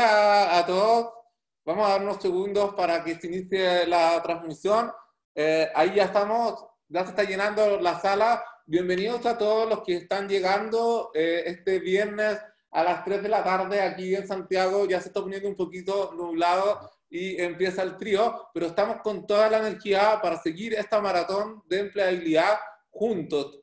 A todos. Vamos a dar unos segundos para que se inicie la transmisión. Eh, ahí ya estamos, ya se está llenando la sala. Bienvenidos a todos los que están llegando eh, este viernes a las 3 de la tarde aquí en Santiago. Ya se está poniendo un poquito nublado y empieza el frío, pero estamos con toda la energía para seguir esta maratón de empleabilidad juntos.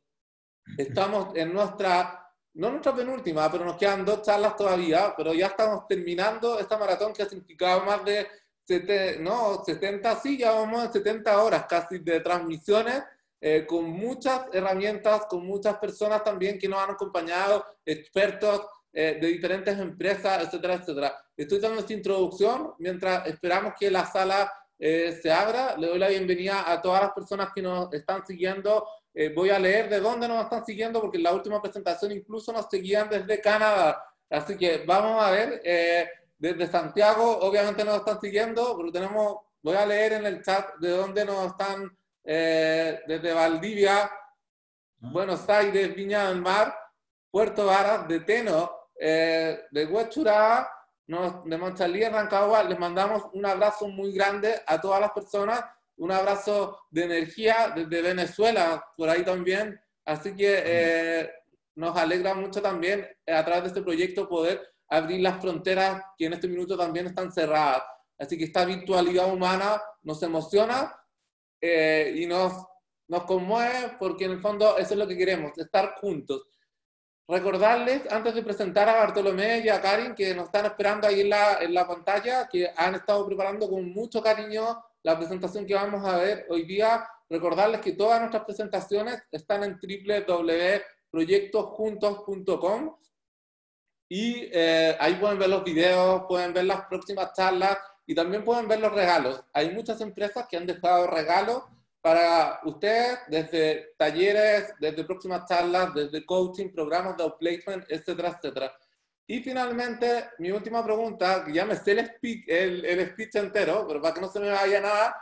Estamos en nuestra no nuestra penúltima, pero nos quedan dos charlas todavía, pero ya estamos terminando esta maratón que ha significado más de 70, no, 70, sí, ya vamos en 70 horas casi de transmisiones, eh, con muchas herramientas, con muchas personas también que nos han acompañado, expertos eh, de diferentes empresas, etcétera, etcétera. Estoy dando esta introducción mientras esperamos que la sala eh, se abra. Le doy la bienvenida a todas las personas que nos están siguiendo eh, voy a leer de dónde nos están siguiendo, porque en la última presentación incluso nos seguían desde Canadá. Así que vamos a ver, eh, desde Santiago obviamente nos están siguiendo, pero tenemos, voy a leer en el chat de dónde nos están, eh, desde Valdivia, ah. Buenos Aires, Viña del Mar, Puerto Varas, de Teno, de Huechurá, de Monchalí, Rancagua. Les mandamos un abrazo muy grande a todas las personas un abrazo de energía desde Venezuela, por ahí también. Así que eh, nos alegra mucho también eh, a través de este proyecto poder abrir las fronteras que en este minuto también están cerradas. Así que esta virtualidad humana nos emociona eh, y nos, nos conmueve porque en el fondo eso es lo que queremos, estar juntos. Recordarles, antes de presentar a Bartolomé y a Karin, que nos están esperando ahí en la, en la pantalla, que han estado preparando con mucho cariño la presentación que vamos a ver hoy día. Recordarles que todas nuestras presentaciones están en www.proyectosjuntos.com y eh, ahí pueden ver los videos, pueden ver las próximas charlas y también pueden ver los regalos. Hay muchas empresas que han dejado regalos para ustedes, desde talleres, desde próximas charlas, desde coaching, programas de outplacement, etcétera, etcétera. Y finalmente, mi última pregunta, ya me sé el speech, el, el speech entero, pero para que no se me vaya nada,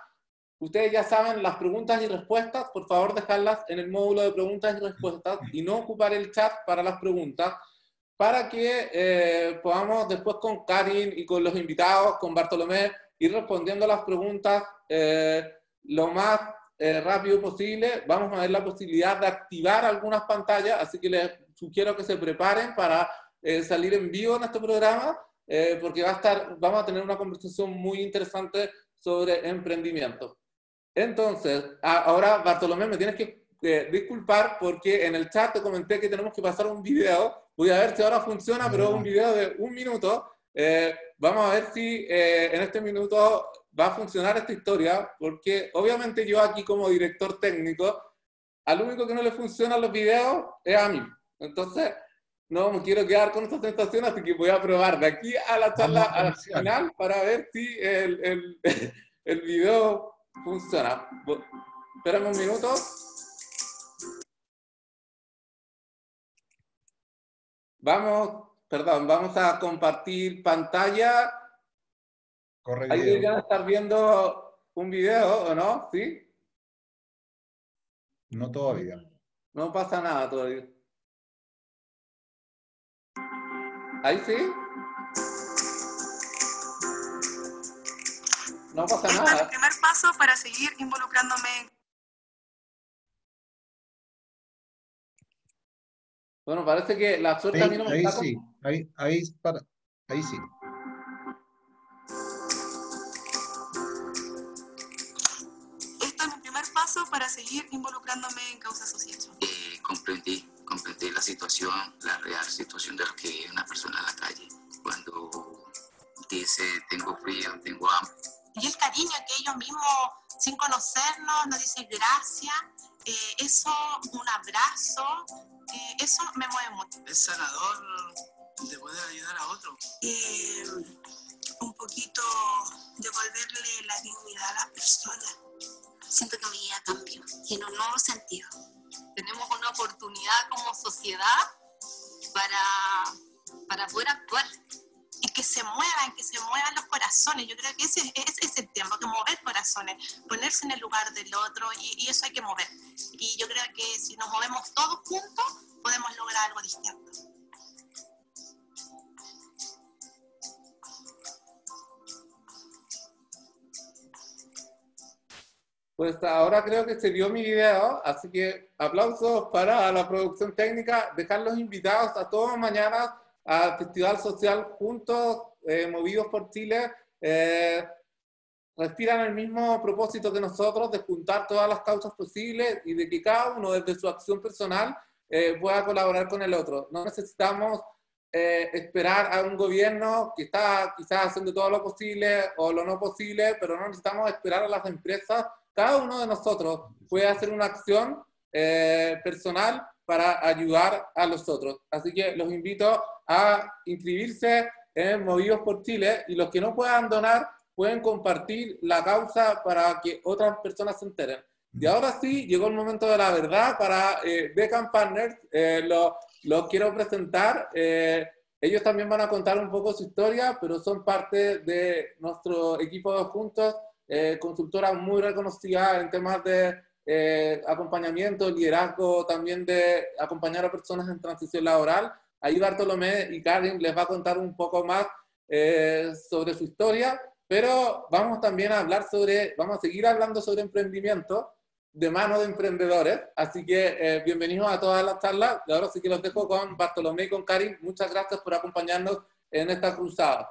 ustedes ya saben las preguntas y respuestas, por favor dejarlas en el módulo de preguntas y respuestas y no ocupar el chat para las preguntas, para que eh, podamos después con Karin y con los invitados, con Bartolomé, ir respondiendo las preguntas eh, lo más eh, rápido posible. Vamos a ver la posibilidad de activar algunas pantallas, así que les sugiero que se preparen para eh, salir en vivo en este programa, eh, porque va a estar, vamos a tener una conversación muy interesante sobre emprendimiento. Entonces, ahora Bartolomé, me tienes que eh, disculpar porque en el chat te comenté que tenemos que pasar un video. Voy a ver si ahora funciona, pero un video de un minuto. vamos a ver si en este minuto va a funcionar esta historia, porque obviamente yo aquí como director técnico, al único que no le funcionan los videos es a mí. Entonces, no me quiero quedar con esta sensación, así que voy a probar de aquí a la charla al final para ver si el, el, el video funciona. Espérame un minuto. Vamos, perdón, vamos a compartir pantalla. Corre Ahí deberían estar viendo un video, ¿o no? ¿Sí? No todavía. No pasa nada todavía. Ahí sí. No pasa nada. Es el primer paso para seguir involucrándome Bueno, parece que la suerte ahí, a mí no me ahí sí, ahí, ahí, para, ahí sí. Esto es mi primer paso para seguir involucrándome en causas sociales. Eh, comprendí comprender la situación, la real situación de lo que es una persona en la calle. Cuando dice, tengo frío, tengo hambre. Y el cariño que ellos mismos, sin conocernos, nos dicen gracias, eh, eso, un abrazo, eh, eso me mueve mucho. Es sanador de poder ayudar a otro. Eh, un poquito devolverle la dignidad a las personas. Siento que mi vida cambió y en un nuevo sentido tenemos una oportunidad como sociedad para, para poder actuar. Y que se muevan, que se muevan los corazones. Yo creo que ese, es el tiempo, que mover corazones, ponerse en el lugar del otro y, y eso hay que mover. Y yo creo que si nos movemos todos juntos, podemos lograr algo distinto. Pues ahora creo que se vio mi video, así que aplausos para la producción técnica, dejar los invitados a todos mañana al Festival Social Juntos, eh, Movidos por Chile. Eh, respiran el mismo propósito que nosotros de juntar todas las causas posibles y de que cada uno desde su acción personal eh, pueda colaborar con el otro. No necesitamos eh, esperar a un gobierno que está quizás haciendo todo lo posible o lo no posible, pero no necesitamos esperar a las empresas. Cada uno de nosotros puede hacer una acción eh, personal para ayudar a los otros. Así que los invito a inscribirse en Movidos por Chile y los que no puedan donar pueden compartir la causa para que otras personas se enteren. Y ahora sí, llegó el momento de la verdad para eh, Beckham Partners. Eh, los quiero presentar. Eh, ellos también van a contar un poco su historia, pero son parte de nuestro equipo de juntos, eh, consultora muy reconocida en temas de eh, acompañamiento, liderazgo, también de acompañar a personas en transición laboral. Ahí Bartolomé y Karin les va a contar un poco más sobre su historia, pero vamos también a hablar sobre, vamos a seguir hablando sobre emprendimiento de mano de emprendedores. Así que eh, bienvenidos a todas las charlas. Y ahora sí que los dejo con Bartolomé y con Karim. Muchas gracias por acompañarnos en esta cruzada.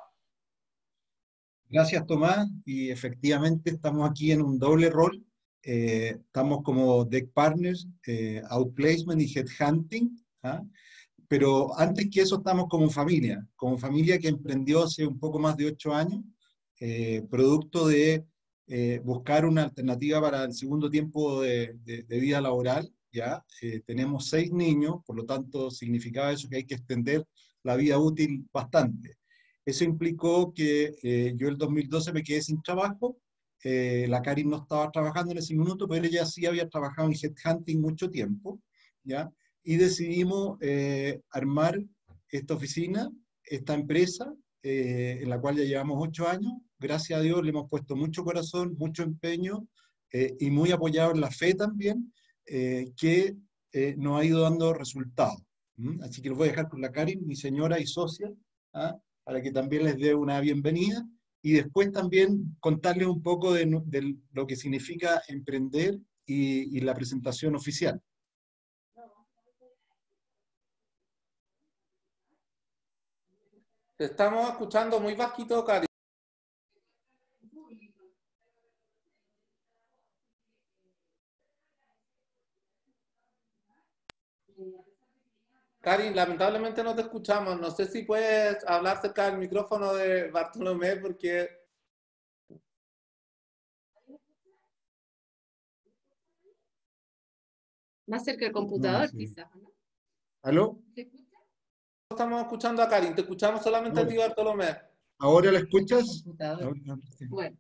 Gracias, Tomás. Y efectivamente estamos aquí en un doble rol. Eh, estamos como Deck Partners, eh, Outplacement y Headhunting. ¿ah? Pero antes que eso estamos como familia, como familia que emprendió hace un poco más de ocho años, producto de eh, buscar una alternativa para el segundo tiempo de, vida laboral, ¿ya? Eh, tenemos seis niños, por lo tanto significaba eso que hay que extender la vida útil bastante. Eso implicó que eh, yo el 2012 me quedé sin trabajo, la Karin no estaba trabajando en ese minuto, pero ella sí había trabajado en headhunting mucho tiempo, ¿ya? Y decidimos armar esta oficina, esta empresa, en la cual ya llevamos ocho años, gracias a Dios le hemos puesto mucho corazón, mucho empeño eh, y muy apoyado en la fe también, eh, que eh, nos ha ido dando resultados. Así que los voy a dejar con la Karin, mi señora y socia, ¿ah? Para que también les dé una bienvenida y después también contarles un poco de, lo que significa emprender y, la presentación oficial. Te estamos escuchando muy bajito, Karin. Karin, lamentablemente no te escuchamos. No sé si puedes hablar cerca del micrófono de Bartolomé porque... Más cerca del computador, quizás. ¿Aló? Estamos escuchando a Karin, te escuchamos solamente a ti, Bartolomé. ¿Ahora la escuchas? Bueno.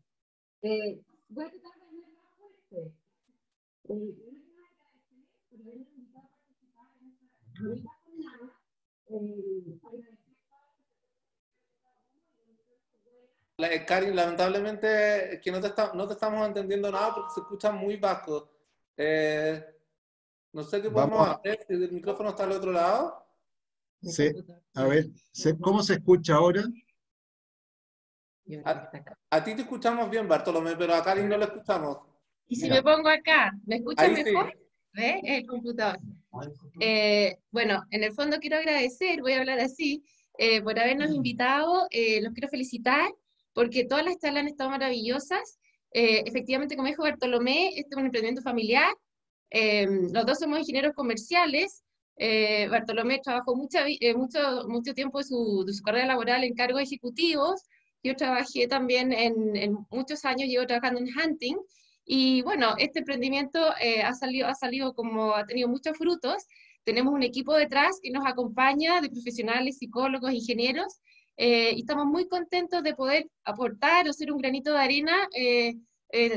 Eh, voy a tratar de hablar más fuerte. Eh, Karin, lamentablemente que no te, no te estamos entendiendo nada porque se escucha muy bajo. Eh, no sé qué podemos hacer, si el micrófono está al otro lado. Sí, a ver, ¿cómo se escucha ahora? A, ti te escuchamos bien, Bartolomé, pero a Karin no lo escuchamos. ¿Y si me pongo acá? ¿Me escuchas mejor? ¿Ves? El computador. Eh, bueno, en el fondo quiero agradecer, voy a hablar así, eh, por habernos invitado. Eh, los quiero felicitar porque todas las charlas han estado maravillosas. efectivamente, como dijo Bartolomé, este es un emprendimiento familiar. los dos somos ingenieros comerciales. Bartolomé trabajó mucho, mucho tiempo de su, de su, carrera laboral en cargos ejecutivos. Yo trabajé también en, en muchos años, llevo trabajando en hunting. Y bueno, este emprendimiento eh, ha, salido, ha salido como, ha tenido muchos frutos. Tenemos un equipo detrás que nos acompaña de profesionales, psicólogos, ingenieros, eh, y estamos muy contentos de poder aportar o ser un granito de arena eh,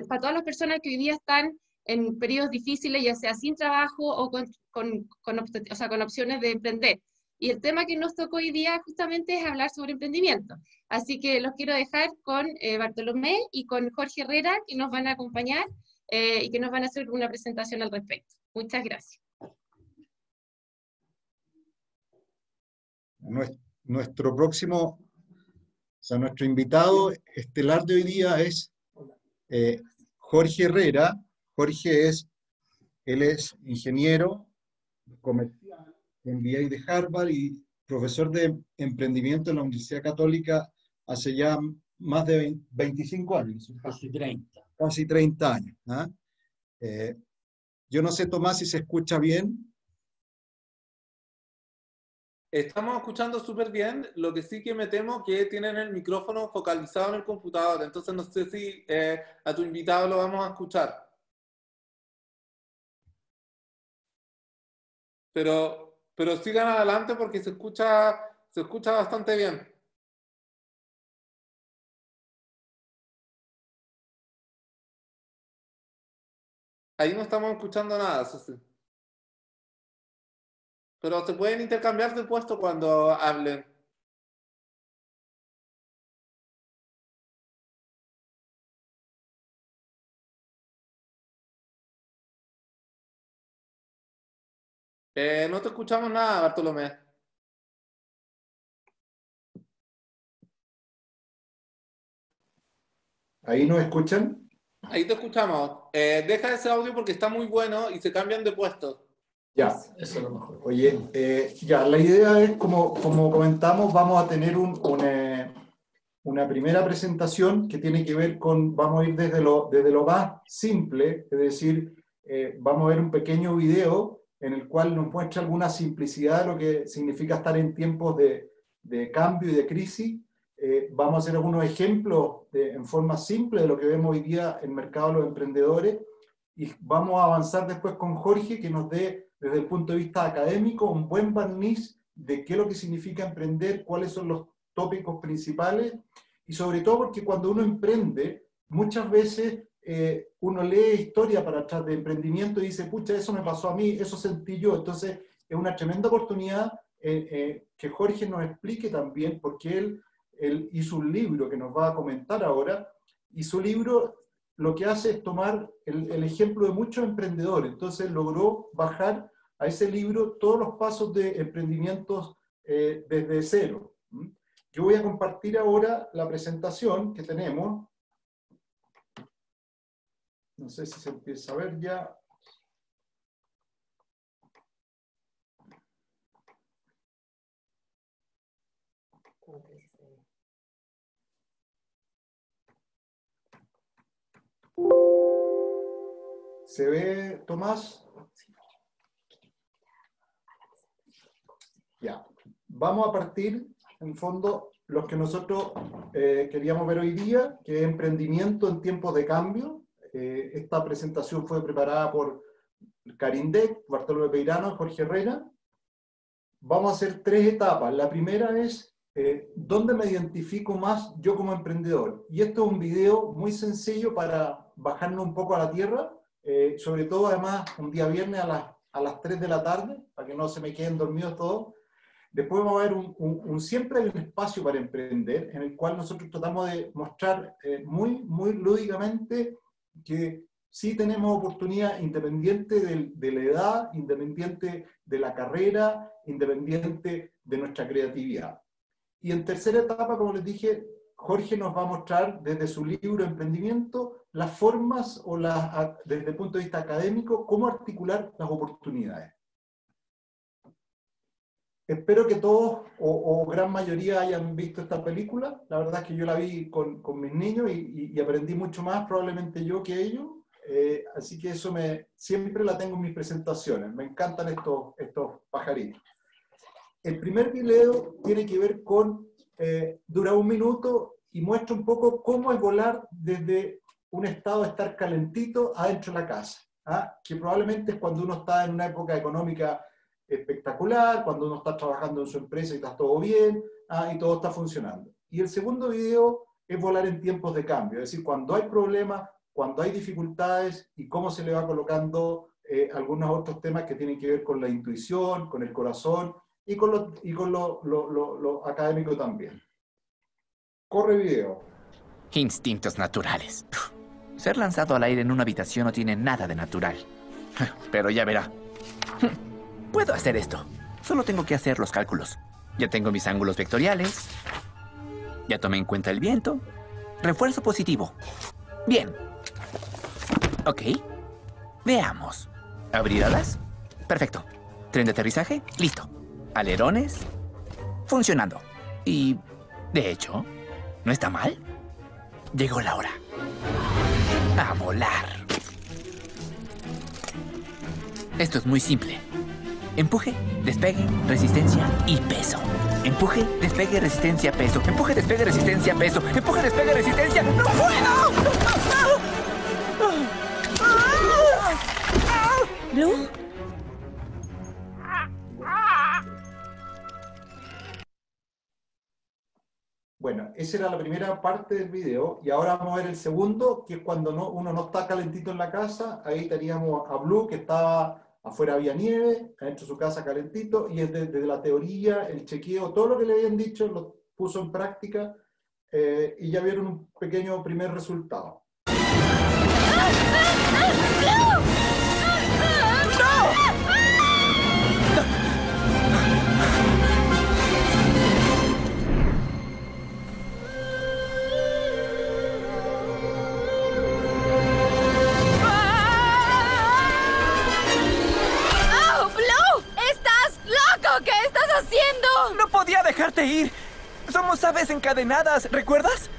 para todas las personas que hoy día están en periodos difíciles, ya sea sin trabajo o con, con, con, o sea, con opciones de emprender. Y el tema que nos tocó hoy día justamente es hablar sobre emprendimiento. Así que los quiero dejar con eh, Bartolomé y con Jorge Herrera, que nos van a acompañar eh, y que nos van a hacer una presentación al respecto. Muchas gracias. Nuestro próximo, o sea, nuestro invitado estelar de hoy día es eh, Jorge Herrera, Jorge es, él es ingeniero comercial MBA de Harvard y profesor de emprendimiento en la Universidad Católica hace ya más de 25 años. Casi 30. Casi 30 años. ¿ah? Eh, yo no sé, Tomás, si se escucha bien. Estamos escuchando súper bien, lo que sí que me temo que tienen el micrófono focalizado en el computador, entonces no sé si eh, a tu invitado lo vamos a escuchar. Pero, pero sigan adelante porque se escucha, se escucha bastante bien. Ahí no estamos escuchando nada, Susi. Pero se pueden intercambiar de puesto cuando hablen. Eh, no te escuchamos nada, Bartolomé. ¿Ahí nos escuchan? Ahí te escuchamos. Eh, deja ese audio porque está muy bueno y se cambian de puesto. Ya, eso es lo mejor. Oye, eh, ya, la idea es, como, como comentamos, vamos a tener un, una, una, primera presentación que tiene que ver con, vamos a ir desde lo, desde lo más simple, es decir, eh, vamos a ver un pequeño video en el cual nos muestra alguna simplicidad de lo que significa estar en tiempos de, de cambio y de crisis. Eh, vamos a hacer algunos ejemplos en forma simple de lo que vemos hoy día en el mercado de los emprendedores. Y vamos a avanzar después con Jorge que nos dé desde el punto de vista académico un buen barniz de qué es lo que significa emprender, cuáles son los tópicos principales. Y sobre todo porque cuando uno emprende muchas veces eh, uno lee historia para atrás de emprendimiento y dice, pucha, eso me pasó a mí, eso sentí yo. Entonces es una tremenda oportunidad eh, que Jorge nos explique también, porque él hizo un libro que nos va a comentar ahora, y su libro lo que hace es tomar el, ejemplo de muchos emprendedores. Entonces logró bajar a ese libro todos los pasos de emprendimientos eh, desde cero. Yo voy a compartir ahora la presentación que tenemos. No sé si se empieza a ver ya. ¿Se ve, Tomás? Ya. Vamos a partir, en fondo, los que nosotros eh, queríamos ver hoy día, que es emprendimiento en tiempos de cambio. Eh, esta presentación fue preparada por Karin Deck, Bartolomé Peirano y Jorge Herrera. Vamos a hacer tres etapas. La primera es eh, ¿dónde me identifico más yo como emprendedor? Y esto es un video muy sencillo para bajarnos un poco a la tierra eh, sobre todo además un día viernes a las, a las 3 de la tarde, para que no se me queden dormidos todos. Después vamos a ver un, un, siempre hay un espacio para emprender, en el cual nosotros tratamos de mostrar eh, muy, muy lúdicamente que sí tenemos oportunidad independiente de, la edad, independiente de la carrera, independiente de nuestra creatividad. Y en tercera etapa, como les dije, Jorge nos va a mostrar desde su libro Emprendimiento las formas o las, desde el punto de vista académico, cómo articular las oportunidades. Espero que todos o, gran mayoría hayan visto esta película. La verdad es que yo la vi con, con mis niños y, y, aprendí mucho más probablemente yo que ellos. Eh, así que eso me, siempre la tengo en mis presentaciones. Me encantan estos, estos pajaritos. El primer video tiene que ver con, eh, dura un minuto y muestra un poco cómo es volar desde un estado de estar calentito adentro de la casa, ¿ah? que probablemente es cuando uno está en una época económica espectacular, cuando uno está trabajando en su empresa y está todo bien ¿ah? y todo está funcionando. Y el segundo video es volar en tiempos de cambio, es decir, cuando hay problemas, cuando hay dificultades y cómo se le va colocando eh, algunos otros temas que tienen que ver con la intuición, con el corazón y con lo, y con lo, lo académico también. Corre video. Instintos naturales. Ser lanzado al aire en una habitación no tiene nada de natural. Pero ya verá. Puedo hacer esto. Solo tengo que hacer los cálculos. Ya tengo mis ángulos vectoriales. Ya tomé en cuenta el viento. Refuerzo positivo. Bien. Ok. Veamos. ¿Abrir alas? Perfecto. ¿Tren de aterrizaje? Listo. ¿Alerones? Funcionando. Y, de hecho, ¿no está mal? Llegó la hora. A volar. Esto es muy simple. Empuje, despegue, resistencia y peso. Empuje, despegue, resistencia, peso. Empuje, despegue, resistencia, peso. Empuje, despegue, resistencia. ¡No puedo! ¿Blue? Bueno, esa era la primera parte del video y ahora vamos a ver el segundo, que es cuando no, uno no está calentito en la casa. Ahí teníamos a Blue que estaba afuera había nieve, adentro de su casa calentito, y desde, desde, la teoría, el chequeo, todo lo que le habían dicho lo puso en práctica eh, y ya vieron un pequeño primer resultado. haciendo? No podía dejarte ir. Somos aves encadenadas, ¿recuerdas?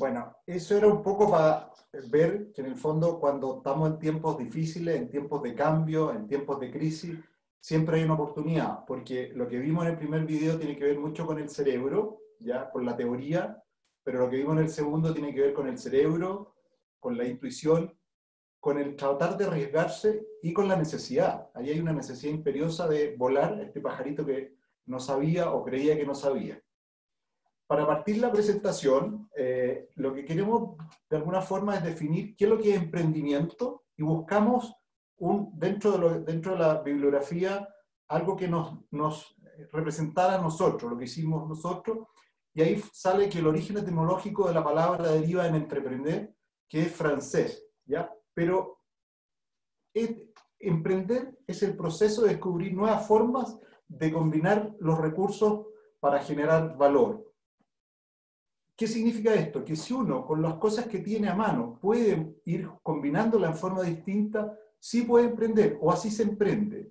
Bueno, eso era un poco para ver que en el fondo cuando estamos en tiempos difíciles, en tiempos de cambio, en tiempos de crisis, siempre hay una oportunidad, porque lo que vimos en el primer video tiene que ver mucho con el cerebro, ya con la teoría, pero lo que vimos en el segundo tiene que ver con el cerebro, con la intuición, con el tratar de arriesgarse y con la necesidad. Ahí hay una necesidad imperiosa de volar este pajarito que no sabía o creía que no sabía para partir la presentación, eh, lo que queremos de alguna forma es definir qué es lo que es emprendimiento y buscamos un, dentro, de la bibliografía algo que nos, nos representara nosotros, lo que hicimos nosotros, y ahí sale que el origen etimológico de la palabra deriva en entreprender, que es francés, ¿ya? Pero emprender es el proceso de descubrir nuevas formas de combinar los recursos para generar valor. ¿Qué significa esto? Que si uno con las cosas que tiene a mano puede ir combinándola en forma distinta, sí puede emprender o así se emprende.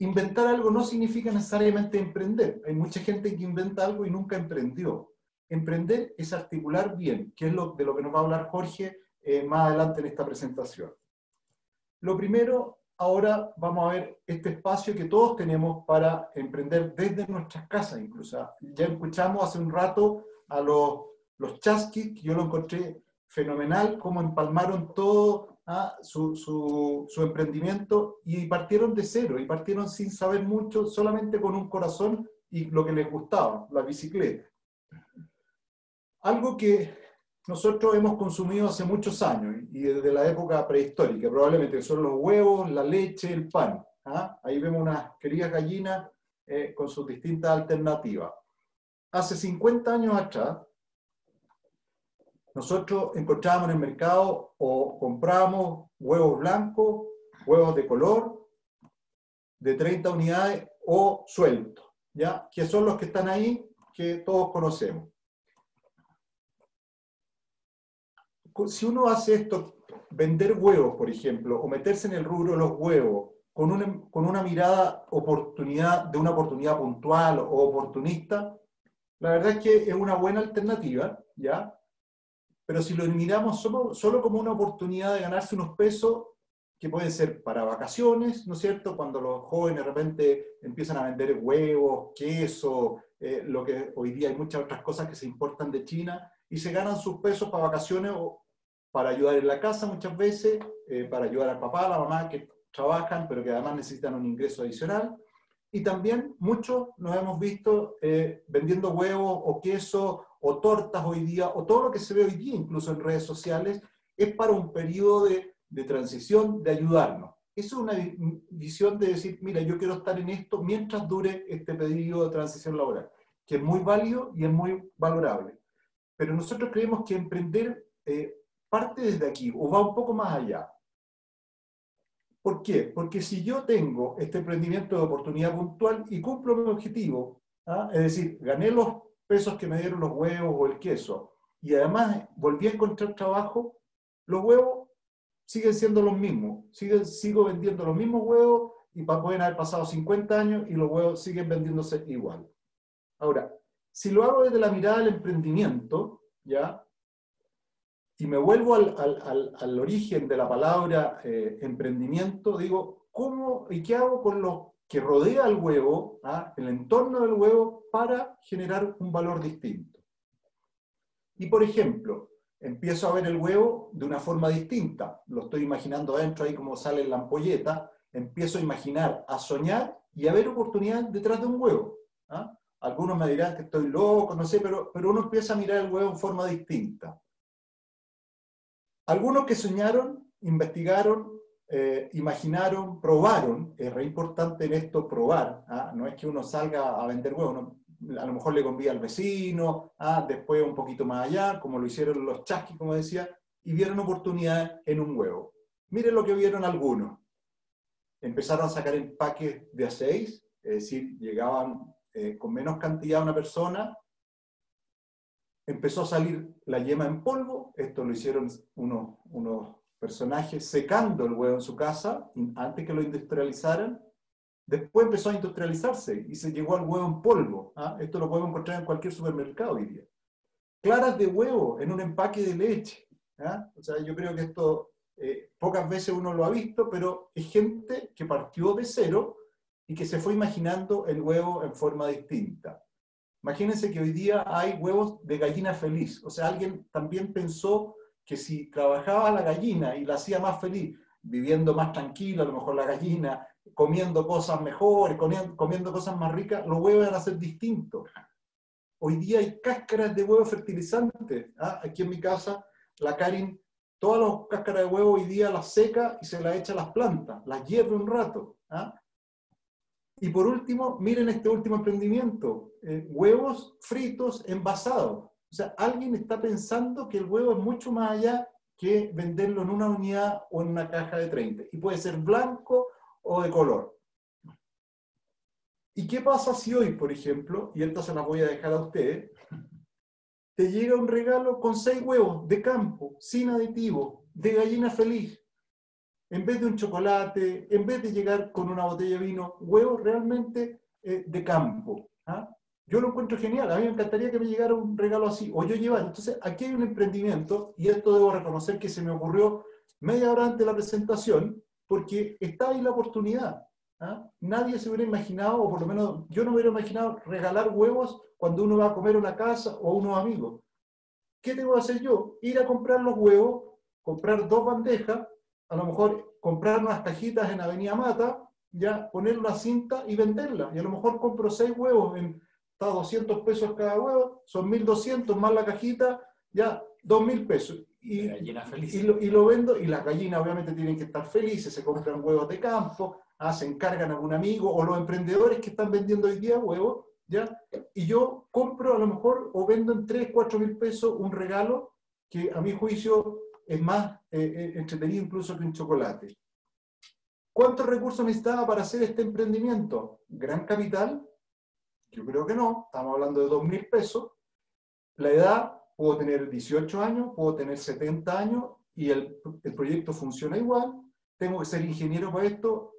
Inventar algo no significa necesariamente emprender. Hay mucha gente que inventa algo y nunca emprendió. Emprender es articular bien, que es de lo que nos va a hablar Jorge eh, más adelante en esta presentación. Lo primero, ahora vamos a ver este espacio que todos tenemos para emprender desde nuestras casas incluso. Ya escuchamos hace un rato a los los chasquis, que yo lo encontré fenomenal, cómo empalmaron todo ¿ah? su, emprendimiento y partieron de cero, y partieron sin saber mucho, solamente con un corazón y lo que les gustaba, la bicicleta. Algo que nosotros hemos consumido hace muchos años y desde la época prehistórica, probablemente son los huevos, la leche, el pan. ¿ah? Ahí vemos unas queridas gallinas eh, con sus distintas alternativas. Hace 50 años atrás, nosotros encontrábamos en el mercado o comprábamos huevos blancos, huevos de color, de 30 unidades o sueltos, ¿ya? Que son los que están ahí, que todos conocemos. Si uno hace esto, vender huevos, por ejemplo, o meterse en el rubro de los huevos, con una, con una mirada oportunidad, de una oportunidad puntual o oportunista, la verdad es que es una buena alternativa, ¿ya? Pero si lo miramos solo, solo como una oportunidad de ganarse unos pesos, que pueden ser para vacaciones, ¿no es cierto? Cuando los jóvenes de repente empiezan a vender huevos, queso, eh, lo que hoy día hay muchas otras cosas que se importan de China, y se ganan sus pesos para vacaciones o para ayudar en la casa muchas veces, eh, para ayudar al papá, a la mamá que trabajan, pero que además necesitan un ingreso adicional. Y también muchos nos hemos visto eh, vendiendo huevos o queso o tortas hoy día, o todo lo que se ve hoy día, incluso en redes sociales, es para un periodo de, transición, de ayudarnos. Eso es una visión de decir, mira, yo quiero estar en esto mientras dure este periodo de transición laboral, que es muy válido y es muy valorable. Pero nosotros creemos que emprender eh, parte desde aquí o va un poco más allá. ¿Por qué? Porque si yo tengo este emprendimiento de oportunidad puntual y cumplo mi objetivo, ¿ah? es decir, gané los pesos que me dieron los huevos o el queso, y además volví a encontrar trabajo, los huevos siguen siendo los mismos, sigo vendiendo los mismos huevos y pueden haber pasado 50 años y los huevos siguen vendiéndose igual. Ahora, si lo hago desde la mirada del emprendimiento, ¿ya? Y me vuelvo al, al, al, origen de la palabra eh, emprendimiento, digo, ¿cómo y qué hago con lo que rodea al huevo, ¿ah? el entorno del huevo, para generar un valor distinto? Y por ejemplo, empiezo a ver el huevo de una forma distinta. Lo estoy imaginando adentro, ahí como sale la ampolleta. Empiezo a imaginar, a soñar y a ver oportunidades detrás de un huevo. ¿ah? Algunos me dirán que estoy loco, no sé, pero, pero uno empieza a mirar el huevo en forma distinta. Algunos que soñaron, investigaron, eh, imaginaron, probaron, es re importante en esto probar, ¿ah? no es que uno salga a vender huevos, a lo mejor le convía al vecino, ¿ah? después un poquito más allá, como lo hicieron los chasquis, como decía, y vieron oportunidad en un huevo. Miren lo que vieron algunos. Empezaron a sacar empaques de a 6, es decir, llegaban eh, con menos cantidad una persona, empezó a salir la yema en polvo, esto lo hicieron unos, unos personajes secando el huevo en su casa antes que lo industrializaran. Después empezó a industrializarse y se llegó al huevo en polvo. ¿ah? Esto lo podemos encontrar en cualquier supermercado hoy día. Claras de huevo en un empaque de leche. ¿ah? O sea, yo creo que esto eh, pocas veces uno lo ha visto, pero es gente que partió de cero y que se fue imaginando el huevo en forma distinta. Imagínense que hoy día hay huevos de gallina feliz. O sea, alguien también pensó que si trabajaba la gallina y la hacía más feliz, viviendo más tranquila, a lo mejor la gallina, comiendo cosas mejores, comiendo, cosas más ricas, los huevos van a ser distintos. Hoy día hay cáscaras de huevo fertilizantes. ¿ah? Aquí en mi casa, la Karin, todas las cáscaras de huevo hoy día las seca y se las echa a las plantas, las hierve un rato. ¿ah? Y por último, miren este último emprendimiento, eh, huevos fritos envasados. O sea, alguien está pensando que el huevo es mucho más allá que venderlo en una unidad o en una caja de 30. Y puede ser blanco o de color. ¿Y qué pasa si hoy, por ejemplo, y esto se las voy a dejar a ustedes, te llega un regalo con seis huevos de campo, sin aditivo, de gallina feliz, en vez de un chocolate, en vez de llegar con una botella de vino, huevos realmente eh, de campo. ¿ah? Yo lo encuentro genial, a mí me encantaría que me llegara un regalo así, o yo llevar. Entonces, aquí hay un emprendimiento, y esto debo reconocer que se me ocurrió media hora antes de la presentación, porque está ahí la oportunidad. ¿ah? Nadie se hubiera imaginado, o por lo menos yo no hubiera imaginado regalar huevos cuando uno va a comer a una casa o a unos amigos. ¿Qué tengo que hacer yo? Ir a comprar los huevos, comprar dos bandejas, a lo mejor comprar unas cajitas en Avenida Mata, ya poner una cinta y venderla. Y a lo mejor compro seis huevos, en, está 200 pesos cada huevo, son 1200 más la cajita, ya 2000 pesos. Y, y, lo, y, lo, vendo, y las gallinas obviamente tienen que estar felices, se compran huevos de campo, ah, se encargan a algún amigo, o los emprendedores que están vendiendo hoy día huevos, ¿ya? Y yo compro a lo mejor o vendo en 3, 4 mil pesos un regalo que a mi juicio es más eh, eh, entretenido incluso que un chocolate. ¿Cuántos recursos necesitaba para hacer este emprendimiento? ¿Gran capital? Yo creo que no, estamos hablando de 2 mil pesos. La edad, puedo tener 18 años, puedo tener 70 años y el, el proyecto funciona igual. Tengo que ser ingeniero para esto,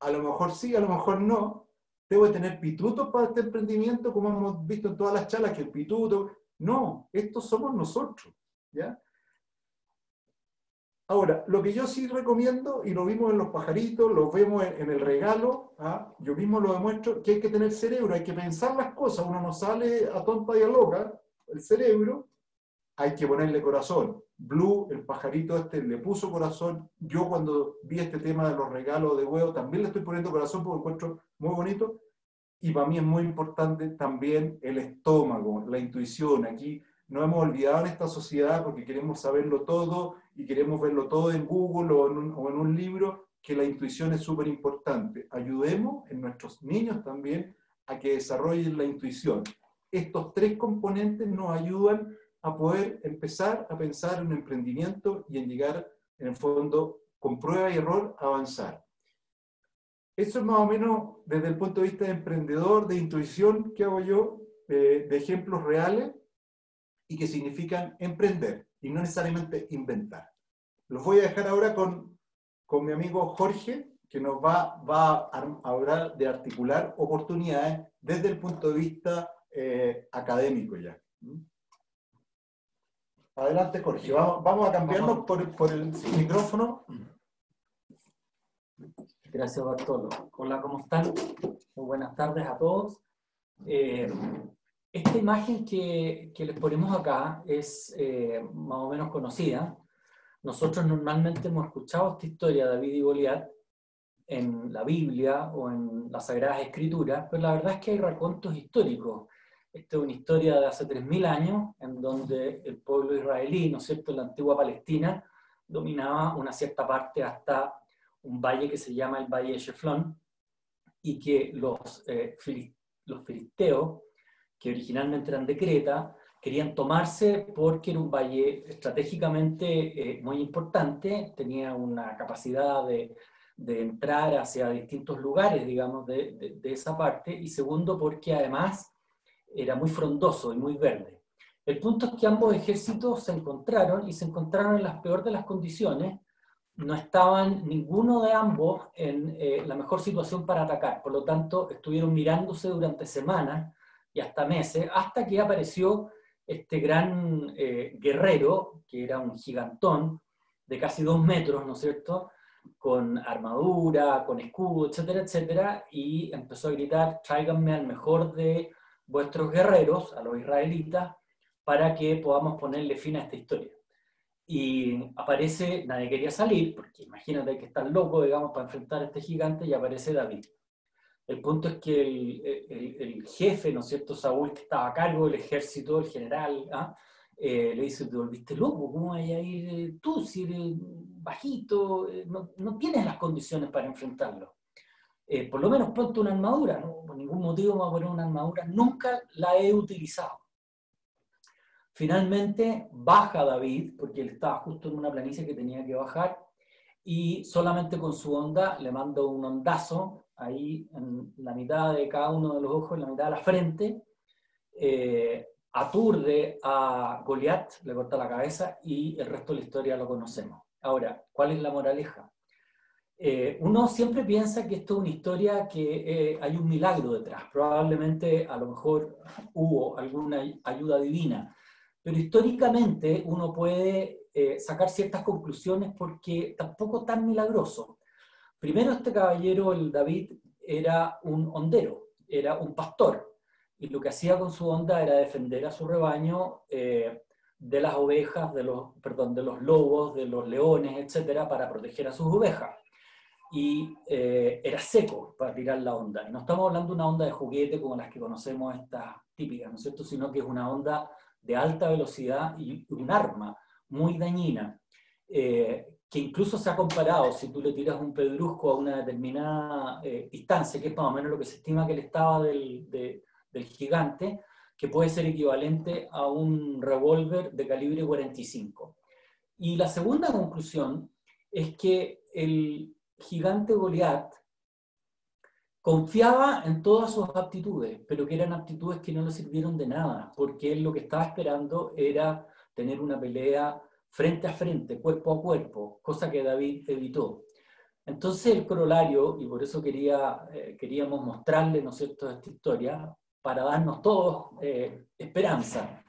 a lo mejor sí, a lo mejor no. Que tener pitutos para este emprendimiento, como hemos visto en todas las charlas, que el pituto. No, estos somos nosotros. ¿ya? Ahora, lo que yo sí recomiendo, y lo vimos en los pajaritos, lo vemos en, el regalo, ¿ah? yo mismo lo demuestro, que hay que tener cerebro, hay que pensar las cosas, uno no sale a tonta y a loca, el cerebro, hay que ponerle corazón. Blue, el pajarito este, le puso corazón. Yo cuando vi este tema de los regalos de huevo, también le estoy poniendo corazón porque encuentro muy bonito. Y para mí es muy importante también el estómago, la intuición. Aquí no hemos olvidado en esta sociedad porque queremos saberlo todo y queremos verlo todo en Google o en un, libro, que la intuición es súper importante. Ayudemos en nuestros niños también a que desarrollen la intuición. Estos tres componentes nos ayudan a poder empezar a pensar en un emprendimiento y en llegar, en el fondo, con prueba y error, a avanzar. Eso es más o menos desde el punto de vista de emprendedor, de intuición que hago yo, de, ejemplos reales y que significan emprender y no necesariamente inventar. Los voy a dejar ahora con, con mi amigo Jorge, que nos va, va a hablar de articular oportunidades desde el punto de vista eh, académico ya. Adelante, Jorge. Vamos, a cambiarnos por, por el micrófono. Gracias, Bartolo. Hola, ¿cómo están? Muy buenas tardes a todos. Eh, esta imagen que, que, les ponemos acá es eh, más o menos conocida. Nosotros normalmente hemos escuchado esta historia de David y Goliat en la Biblia o en las Sagradas Escrituras, pero la verdad es que hay racontos históricos. Esta es una historia de hace 3.000 años, en donde el pueblo israelí, ¿no es cierto?, la antigua Palestina, dominaba una cierta parte hasta un valle que se llama el Valle de Sheflón, y que los, eh, los filisteos, que originalmente eran de Creta, querían tomarse porque era un valle estratégicamente eh, muy importante, tenía una capacidad de, de, entrar hacia distintos lugares, digamos, de, de, esa parte, y segundo porque además era muy frondoso y muy verde. El punto es que ambos ejércitos se encontraron y se encontraron en las peores de las condiciones, no estaban ninguno de ambos en eh, la mejor situación para atacar. Por lo tanto, estuvieron mirándose durante semanas y hasta meses, hasta que apareció este gran eh, guerrero, que era un gigantón de casi dos metros, ¿no es cierto?, con armadura, con escudo, etcétera, etcétera, y empezó a gritar, tráiganme al mejor de vuestros guerreros, a los israelitas, para que podamos ponerle fin a esta historia y aparece, nadie quería salir, porque imagínate que están loco, digamos, para enfrentar a este gigante, y aparece David. El punto es que el, jefe, ¿no es cierto?, Saúl, que estaba a cargo del ejército, el general, ¿ah? eh, le dice, te volviste loco, ¿cómo vas a ir eh, tú si eres bajito? Eh, no, no, tienes las condiciones para enfrentarlo. por lo menos ponte una armadura, ¿no? por ningún motivo me voy a poner una armadura, nunca la he utilizado. Finalmente baja David, porque él estaba justo en una planicie que tenía que bajar, y solamente con su onda le manda un ondazo ahí en la mitad de cada uno de los ojos, en la mitad de la frente, eh, aturde a Goliat, le corta la cabeza y el resto de la historia lo conocemos. Ahora, ¿cuál es la moraleja? Eh, uno siempre piensa que esto es una historia que eh, hay un milagro detrás. Probablemente, a lo mejor, hubo alguna ayuda divina. Pero históricamente uno puede sacar ciertas conclusiones porque tampoco tan milagroso. Primero, este caballero, el David, era un hondero, era un pastor, y lo que hacía con su onda era defender a su rebaño eh, de las ovejas, de los, perdón, de los lobos, de los leones, etcétera, para proteger a sus ovejas. Y eh, era seco para tirar la onda. Y no estamos hablando de una onda de juguete como las que conocemos, estas típicas, ¿no es cierto? Sino que es una onda de alta velocidad y un arma muy dañina, eh, que incluso se ha comparado, si tú le tiras un pedrusco a una determinada eh, distancia, que es más o menos lo que se estima que le estaba del, del gigante, que puede ser equivalente a un revólver de calibre 45. Y la segunda conclusión es que el gigante Goliat Confiaba en todas sus aptitudes, pero que eran aptitudes que no le sirvieron de nada, porque él lo que estaba esperando era tener una pelea frente a frente, cuerpo a cuerpo, cosa que David evitó. Entonces el corolario, y por eso quería, eh, queríamos mostrarle, ¿no cierto?, esta historia, para darnos todos eh, esperanza.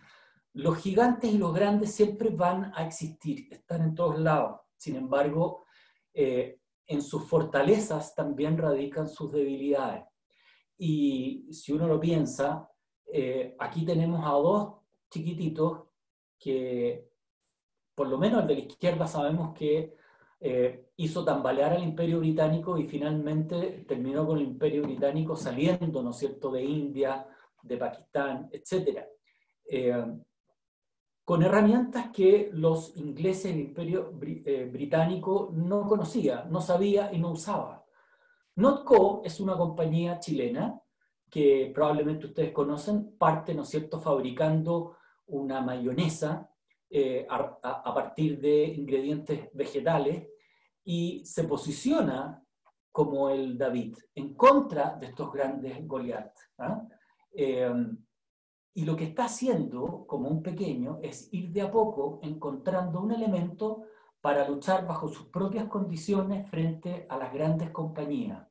Los gigantes y los grandes siempre van a existir, están en todos lados. Sin embargo, eh, en sus fortalezas también radican sus debilidades. Y si uno lo piensa, eh, aquí tenemos a dos chiquititos que, por lo menos el de la izquierda, sabemos que eh, hizo tambalear al imperio británico y finalmente terminó con el imperio británico saliendo, ¿no es cierto?, de India, de Pakistán, etc. Eh, con herramientas que los ingleses del imperio eh, británico no conocían, no sabía y no usaba. Notco es una compañía chilena que probablemente ustedes conocen, parte, ¿no es cierto?, fabricando una mayonesa eh, a, partir de ingredientes vegetales y se posiciona como el David en contra de estos grandes Goliath. ¿ah? Em, y lo que está haciendo como un pequeño es ir de a poco encontrando un elemento para luchar bajo sus propias condiciones frente a las grandes compañías.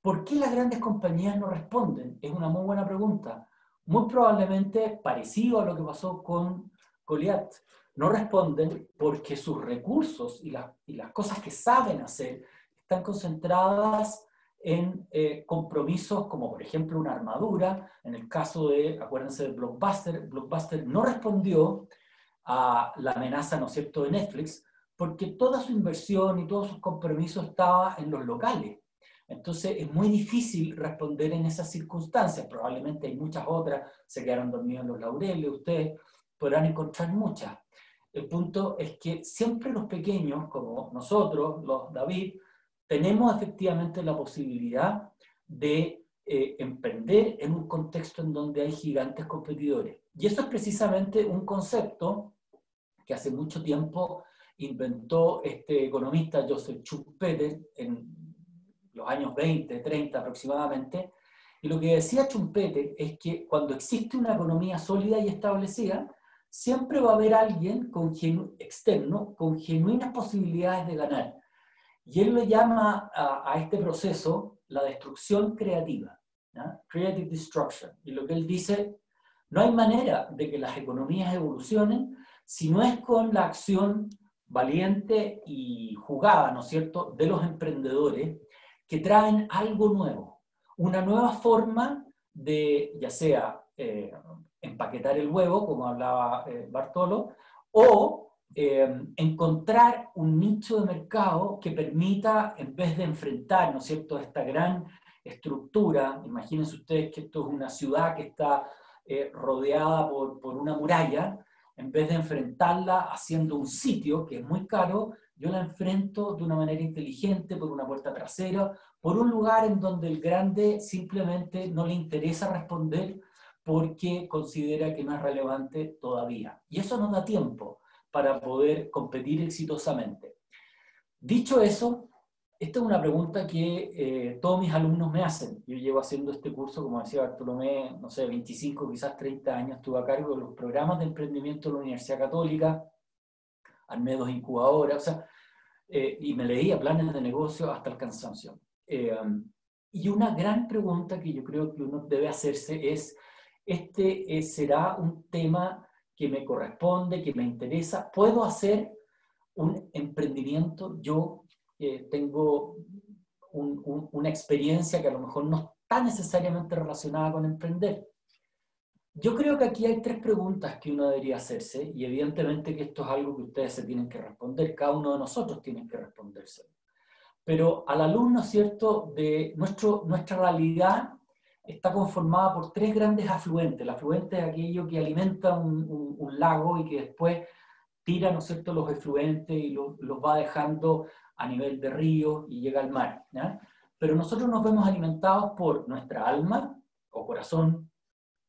¿Por qué las grandes compañías no responden? Es una muy buena pregunta. Muy probablemente parecido a lo que pasó con Goliath. No responden porque sus recursos y, las cosas que saben hacer están concentradas en eh, compromisos como por ejemplo una armadura. En el caso de, acuérdense de Blockbuster, Blockbuster no respondió a la amenaza, ¿no es de Netflix, porque toda su inversión y todos sus compromisos estaba en los locales. Entonces es muy difícil responder en esas circunstancias. Probablemente hay muchas otras, se quedaron dormidos en los laureles, ustedes podrán encontrar muchas. El punto es que siempre los pequeños, como nosotros, los David, tenemos efectivamente la posibilidad de eh, emprender en un contexto en donde hay gigantes competidores. Y eso es precisamente un concepto que hace mucho tiempo inventó este economista Joseph Schumpeter en los años 20, 30 aproximadamente, y lo que decía Schumpeter es que cuando existe una economía sólida y establecida, siempre va a haber alguien con externo con genuinas posibilidades de ganar. Y él le llama a, este proceso la destrucción creativa, creative destruction. Y lo que él dice, no hay manera de que las economías evolucionen si no es con la acción valiente y jugada, ¿no es cierto?, de los emprendedores que traen algo nuevo, una nueva forma de, ya sea eh, empaquetar el huevo, como hablaba eh, Bartolo, o eh, encontrar un nicho de mercado que permita, en vez de enfrentar, ¿no es cierto?, esta gran estructura, imagínense ustedes que esto es una ciudad que está rodeada por, por, una muralla, en vez de enfrentarla haciendo un sitio que es muy caro, yo la enfrento de una manera inteligente, por una puerta trasera, por un lugar en donde el grande simplemente no le interesa responder porque considera que no es relevante todavía. Y eso no da tiempo para poder competir exitosamente. Dicho eso, esta es una pregunta que eh, todos mis alumnos me hacen. Yo llevo haciendo este curso, como decía Bartolomé, no sé, 25, quizás 30 años, estuve a cargo de los programas de emprendimiento de la Universidad Católica, armé dos incubadoras, o sea, eh, y me leía planes de negocio hasta el cansancio. Eh, y una gran pregunta que yo creo que uno debe hacerse es, ¿este será un tema que me corresponde, que me interesa, puedo hacer un emprendimiento. Yo eh, tengo una experiencia que a lo mejor no está necesariamente relacionada con emprender. Yo creo que aquí hay tres preguntas que uno debería hacerse y evidentemente que esto es algo que ustedes se tienen que responder, cada uno de nosotros tiene que responderse. Pero al alumno, ¿cierto?, de nuestro, nuestra realidad está conformada por tres grandes afluentes. El afluente es aquello que alimenta un, lago y que después tira, ¿no es cierto?, los efluentes y los, va dejando a nivel de río y llega al mar. Pero nosotros nos vemos alimentados por nuestra alma o corazón,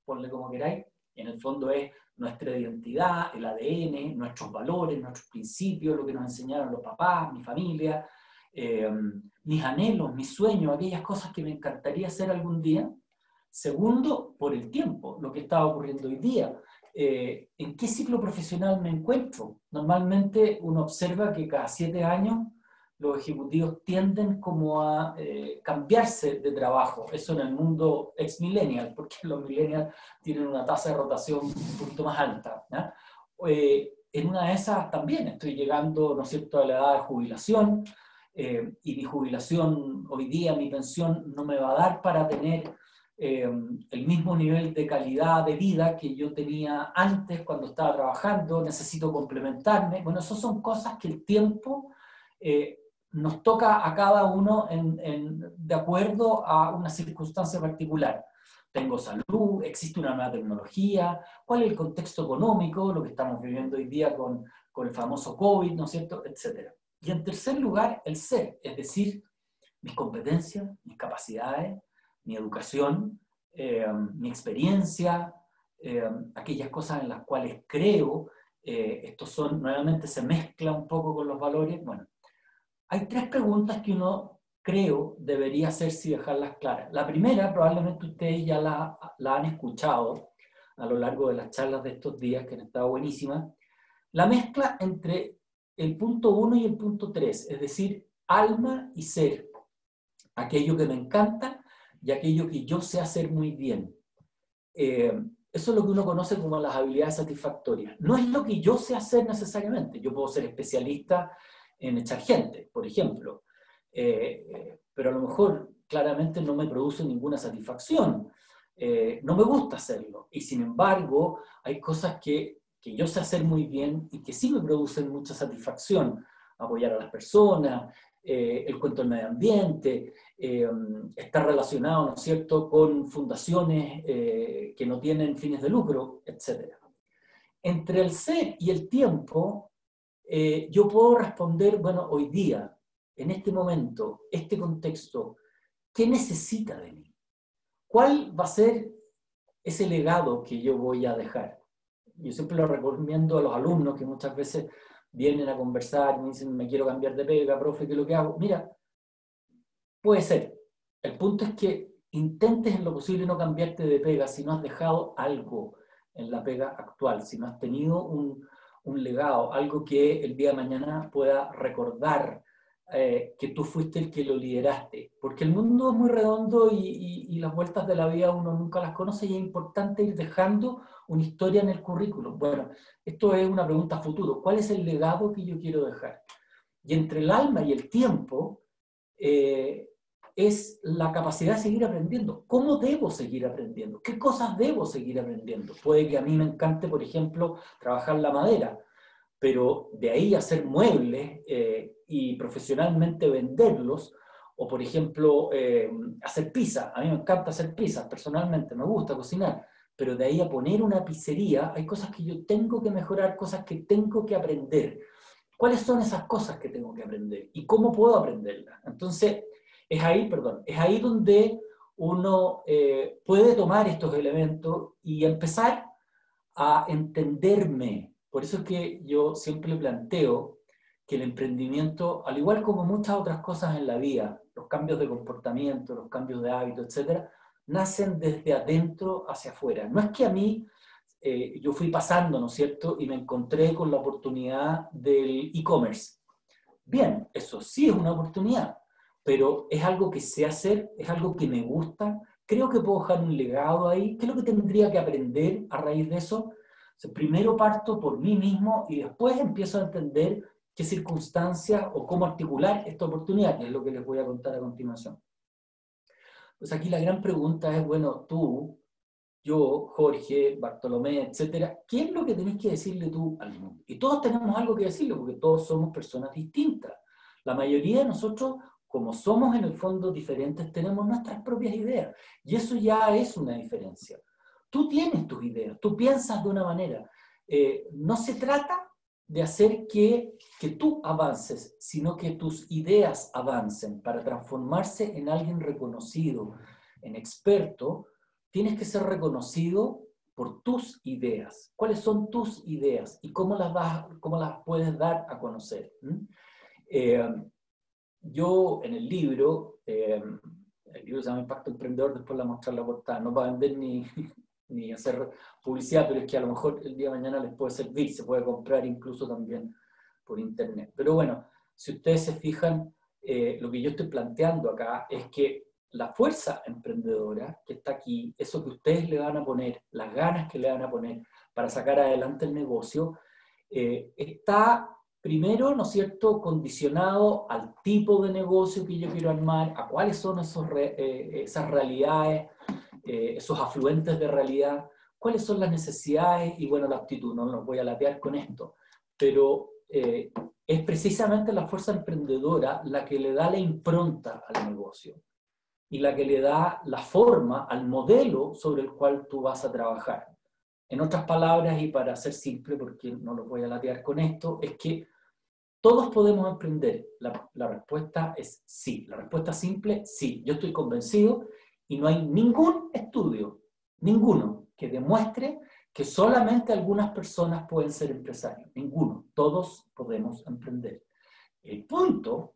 ponle como queráis, en el fondo es nuestra identidad, el ADN, nuestros valores, nuestros principios, lo que nos enseñaron los papás, mi familia, eh, mis anhelos, mis sueños, aquellas cosas que me encantaría hacer algún día, Segundo, por el tiempo, lo que está ocurriendo hoy día. Eh, ¿En qué ciclo profesional me encuentro? Normalmente uno observa que cada siete años los ejecutivos tienden como a eh, cambiarse de trabajo. Eso en el mundo ex millennial, porque los millennials tienen una tasa de rotación un poquito más alta. Eh, en una de esas también estoy llegando, ¿no es cierto?, a la edad de jubilación y mi jubilación hoy día, mi pensión, no me va a dar para tener eh, el mismo nivel de calidad de vida que yo tenía antes cuando estaba trabajando, necesito complementarme. Bueno, esas son cosas que el tiempo eh, nos toca a cada uno de acuerdo a una circunstancia particular. Tengo salud, existe una nueva tecnología, cuál es el contexto económico, lo que estamos viviendo hoy día con, con el famoso COVID, ¿no es cierto?, etcétera. Y en tercer lugar, el ser, es decir, mis competencias, mis capacidades, mi educación, eh, mi experiencia, eh, aquellas cosas en las cuales creo, eh, estos son, nuevamente se mezcla un poco con los valores. Bueno, hay tres preguntas que uno creo debería hacerse y dejarlas claras. La primera, probablemente ustedes ya la, la han escuchado a lo largo de las charlas de estos días, que han estado buenísimas, la mezcla entre el punto 1 y el punto 3, es decir, alma y ser, aquello que me encanta y aquello que yo sé hacer muy bien. Eh, eso es lo que uno conoce como las habilidades satisfactorias. No es lo que yo sé hacer necesariamente. Yo puedo ser especialista en echar gente, por ejemplo, eh, pero a lo mejor claramente no me produce ninguna satisfacción. Eh, no me gusta hacerlo. Y sin embargo, hay cosas que, que yo sé hacer muy bien y que sí me producen mucha satisfacción. Apoyar a las personas, eh, el cuento del medio ambiente, eh, está relacionado, ¿no es cierto?, con fundaciones eh, que no tienen fines de lucro, etc. Entre el ser y el tiempo, yo puedo responder, bueno, hoy día, en este momento, este contexto, ¿qué necesita de mí? ¿Cuál va a ser ese legado que yo voy a dejar? Yo siempre lo recomiendo a los alumnos que muchas veces vienen a conversar y me dicen, me quiero cambiar de pega, profe, ¿qué es lo que hago? Mira, puede ser. El punto es que intentes en lo posible no cambiarte de pega si no has dejado algo en la pega actual, si no has tenido un, un legado, algo que el día de mañana pueda recordar eh, que tú fuiste el que lo lideraste. Porque el mundo es muy redondo y, las vueltas de la vida uno nunca las conoce y es importante ir dejando una historia en el currículum. Bueno, esto es una pregunta futuro. ¿Cuál es el legado que yo quiero dejar? Y entre el alma y el tiempo eh, es la capacidad de seguir aprendiendo. ¿Cómo debo seguir aprendiendo? ¿Qué cosas debo seguir aprendiendo? Puede que a mí me encante, por ejemplo, trabajar la madera, pero de ahí hacer muebles eh, y profesionalmente venderlos, o por ejemplo, eh, hacer pizza. A mí me encanta hacer pizza, personalmente, me gusta cocinar pero de ahí a poner una pizzería, hay cosas que yo tengo que mejorar, cosas que tengo que aprender. ¿Cuáles son esas cosas que tengo que aprender? ¿Y cómo puedo aprenderlas? Entonces, es ahí, perdón, es ahí donde uno eh, puede tomar estos elementos y empezar a entenderme. Por eso es que yo siempre planteo que el emprendimiento, al igual como muchas otras cosas en la vida, los cambios de comportamiento, los cambios de hábito, etcétera, nacen desde adentro hacia afuera. No es que a mí, eh, yo fui pasando, ¿no es cierto?, y me encontré con la oportunidad del e-commerce. Bien, eso sí es una oportunidad, pero es algo que sé hacer, es algo que me gusta, creo que puedo dejar un legado ahí. ¿Qué es lo que tendría que aprender a raíz de eso? primero parto por mí mismo y después empiezo a entender qué circunstancias o cómo articular esta oportunidad, que es lo que les voy a contar a continuación. Pues aquí la gran pregunta es, bueno, tú, yo, Jorge, Bartolomé, etcétera, ¿qué es lo que tenés que decirle tú al mundo? Y todos tenemos algo que decirle porque todos somos personas distintas. La mayoría de nosotros, como somos en el fondo diferentes, tenemos nuestras propias ideas. Y eso ya es una diferencia. Tú tienes tus ideas, tú piensas de una manera. Eh, no se trata de hacer que, que tú avances, sino que tus ideas avancen. Para transformarse en alguien reconocido, en experto, tienes que ser reconocido por tus ideas. ¿Cuáles son tus ideas y cómo las, vas, cómo las puedes dar a conocer? ¿Mm? Eh, yo en el libro, eh, el libro se llama Impacto Emprendedor, después la mostrar la portada, no va vender ni, ni hacer publicidad, pero es que a lo mejor el día de mañana les puede servir, se puede comprar incluso también por internet. Pero bueno, si ustedes se fijan, eh, lo que yo estoy planteando acá es que la fuerza emprendedora que está aquí, eso que ustedes le van a poner, las ganas que le van a poner para sacar adelante el negocio, eh, está primero, ¿no es cierto?, condicionado al tipo de negocio que yo quiero armar, a cuáles son esos eh, esas realidades eh, esos afluentes de realidad, cuáles son las necesidades y bueno, la actitud, no los voy a latear con esto, pero eh, es precisamente la fuerza emprendedora la que le da la impronta al negocio y la que le da la forma al modelo sobre el cual tú vas a trabajar. En otras palabras, y para ser simple, porque no lo voy a latear con esto, es que todos podemos emprender. La, la, respuesta es sí. La respuesta simple, sí. Yo estoy convencido y no hay ningún estudio, ninguno, que demuestre que solamente algunas personas pueden ser empresarios. Ninguno. Todos podemos emprender. El punto,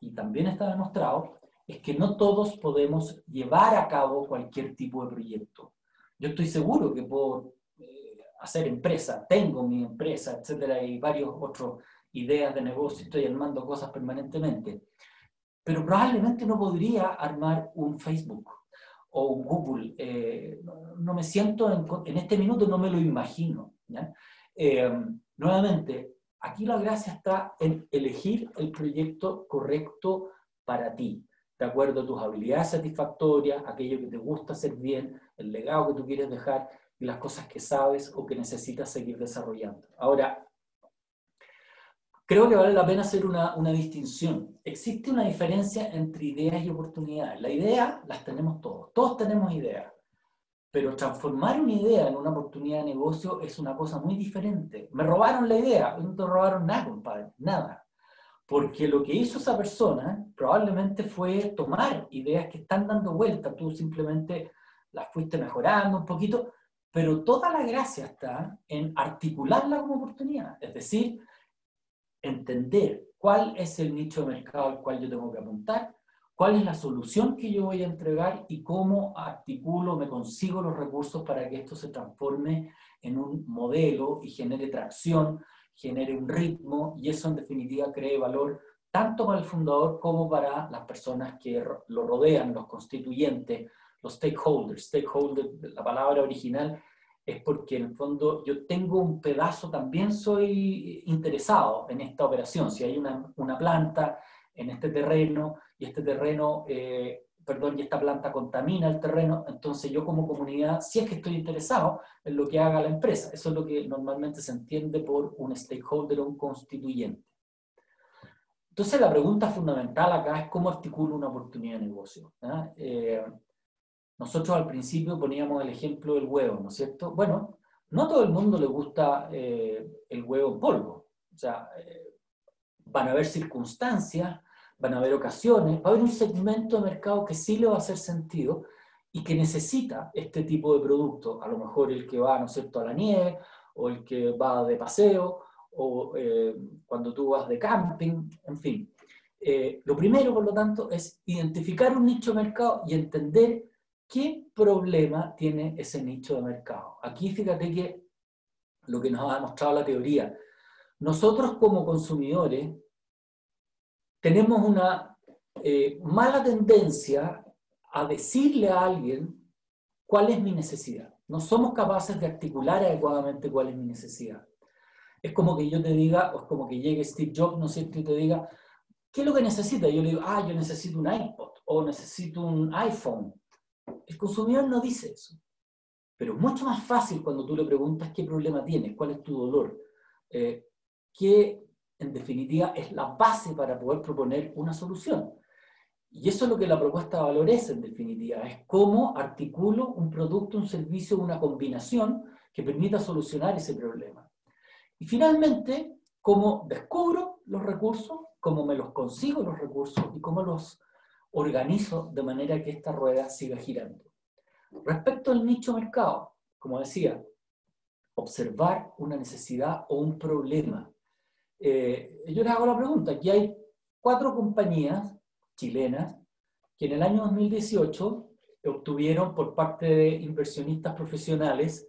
y también está demostrado, es que no todos podemos llevar a cabo cualquier tipo de proyecto. Yo estoy seguro que puedo eh, hacer empresa, tengo mi empresa, etcétera, y varios otros ideas de negocio, estoy armando cosas permanentemente. Pero probablemente no podría armar un Facebook o un Google. Eh, no, me siento, en, este minuto no me lo imagino. Eh, nuevamente, aquí la gracia está en elegir el proyecto correcto para ti de acuerdo a tus habilidades satisfactorias, aquello que te gusta hacer bien, el legado que tú quieres dejar y las cosas que sabes o que necesitas seguir desarrollando. Ahora, creo que vale la pena hacer una, una distinción. Existe una diferencia entre ideas y oportunidades. La idea las tenemos todos, todos tenemos ideas, pero transformar una idea en una oportunidad de negocio es una cosa muy diferente. Me robaron la idea, no te robaron nada, compadre, nada. Porque lo que hizo esa persona probablemente fue tomar ideas que están dando vuelta, tú simplemente las fuiste mejorando un poquito, pero toda la gracia está en articularla como oportunidad, es decir, entender cuál es el nicho de mercado al cual yo tengo que apuntar, cuál es la solución que yo voy a entregar y cómo articulo, me consigo los recursos para que esto se transforme en un modelo y genere tracción genere un ritmo y eso en definitiva cree valor tanto para el fundador como para las personas que lo rodean, los constituyentes, los stakeholders. Stakeholder, la palabra original es porque en el fondo yo tengo un pedazo, también soy interesado en esta operación. Si hay una, una planta en este terreno y este terreno eh, perdón, y esta planta contamina el terreno, entonces yo como comunidad, si es que estoy interesado en lo que haga la empresa, eso es lo que normalmente se entiende por un stakeholder o un constituyente. Entonces la pregunta fundamental acá es cómo articulo una oportunidad de negocio. Eh, nosotros al principio poníamos el ejemplo del huevo, ¿no es cierto? Bueno, no a todo el mundo le gusta eh, el huevo en polvo. O sea, eh, van a haber circunstancias van a haber ocasiones, va a haber un segmento de mercado que sí le va a hacer sentido y que necesita este tipo de producto, a lo mejor el que va, ¿no es cierto?, a la nieve, o el que va de paseo, o eh, cuando tú vas de camping, en fin. Eh, lo primero, por lo tanto, es identificar un nicho de mercado y entender qué problema tiene ese nicho de mercado. Aquí fíjate que lo que nos ha demostrado la teoría, nosotros como consumidores tenemos una eh, mala tendencia a decirle a alguien cuál es mi necesidad. No somos capaces de articular adecuadamente cuál es mi necesidad. Es como que yo te diga, o es como que llegue Steve Jobs, ¿no es cierto?, y te diga, ¿qué es lo que necesita? Yo le digo, ah, yo necesito un iPod o necesito un iPhone. El consumidor no dice eso. Pero es mucho más fácil cuando tú le preguntas qué problema tienes, cuál es tu dolor, eh, qué en definitiva, es la base para poder proponer una solución. Y eso es lo que la propuesta de en definitiva, es cómo articulo un producto, un servicio, una combinación que permita solucionar ese problema. Y finalmente, cómo descubro los recursos, cómo me los consigo los recursos y cómo los organizo de manera que esta rueda siga girando. Respecto al nicho mercado, como decía, observar una necesidad o un problema eh, yo les hago la pregunta, aquí hay cuatro compañías chilenas que en el año 2018 obtuvieron por parte de inversionistas profesionales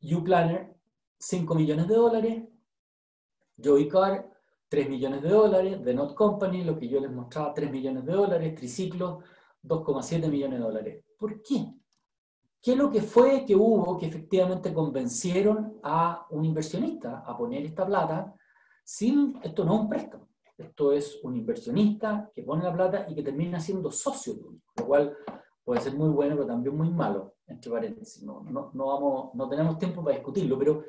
UPlanner 5 millones de dólares, Joycar 3 millones de dólares, The Not Company, lo que yo les mostraba, 3 millones de dólares, Triciclo 2,7 millones de dólares. ¿Por qué? ¿Qué es lo que fue que hubo que efectivamente convencieron a un inversionista a poner esta plata sin, esto no es un préstamo, esto es un inversionista que pone la plata y que termina siendo socio tuyo, lo cual puede ser muy bueno, pero también muy malo, entre paréntesis. No, no, no, vamos, no tenemos tiempo para discutirlo, pero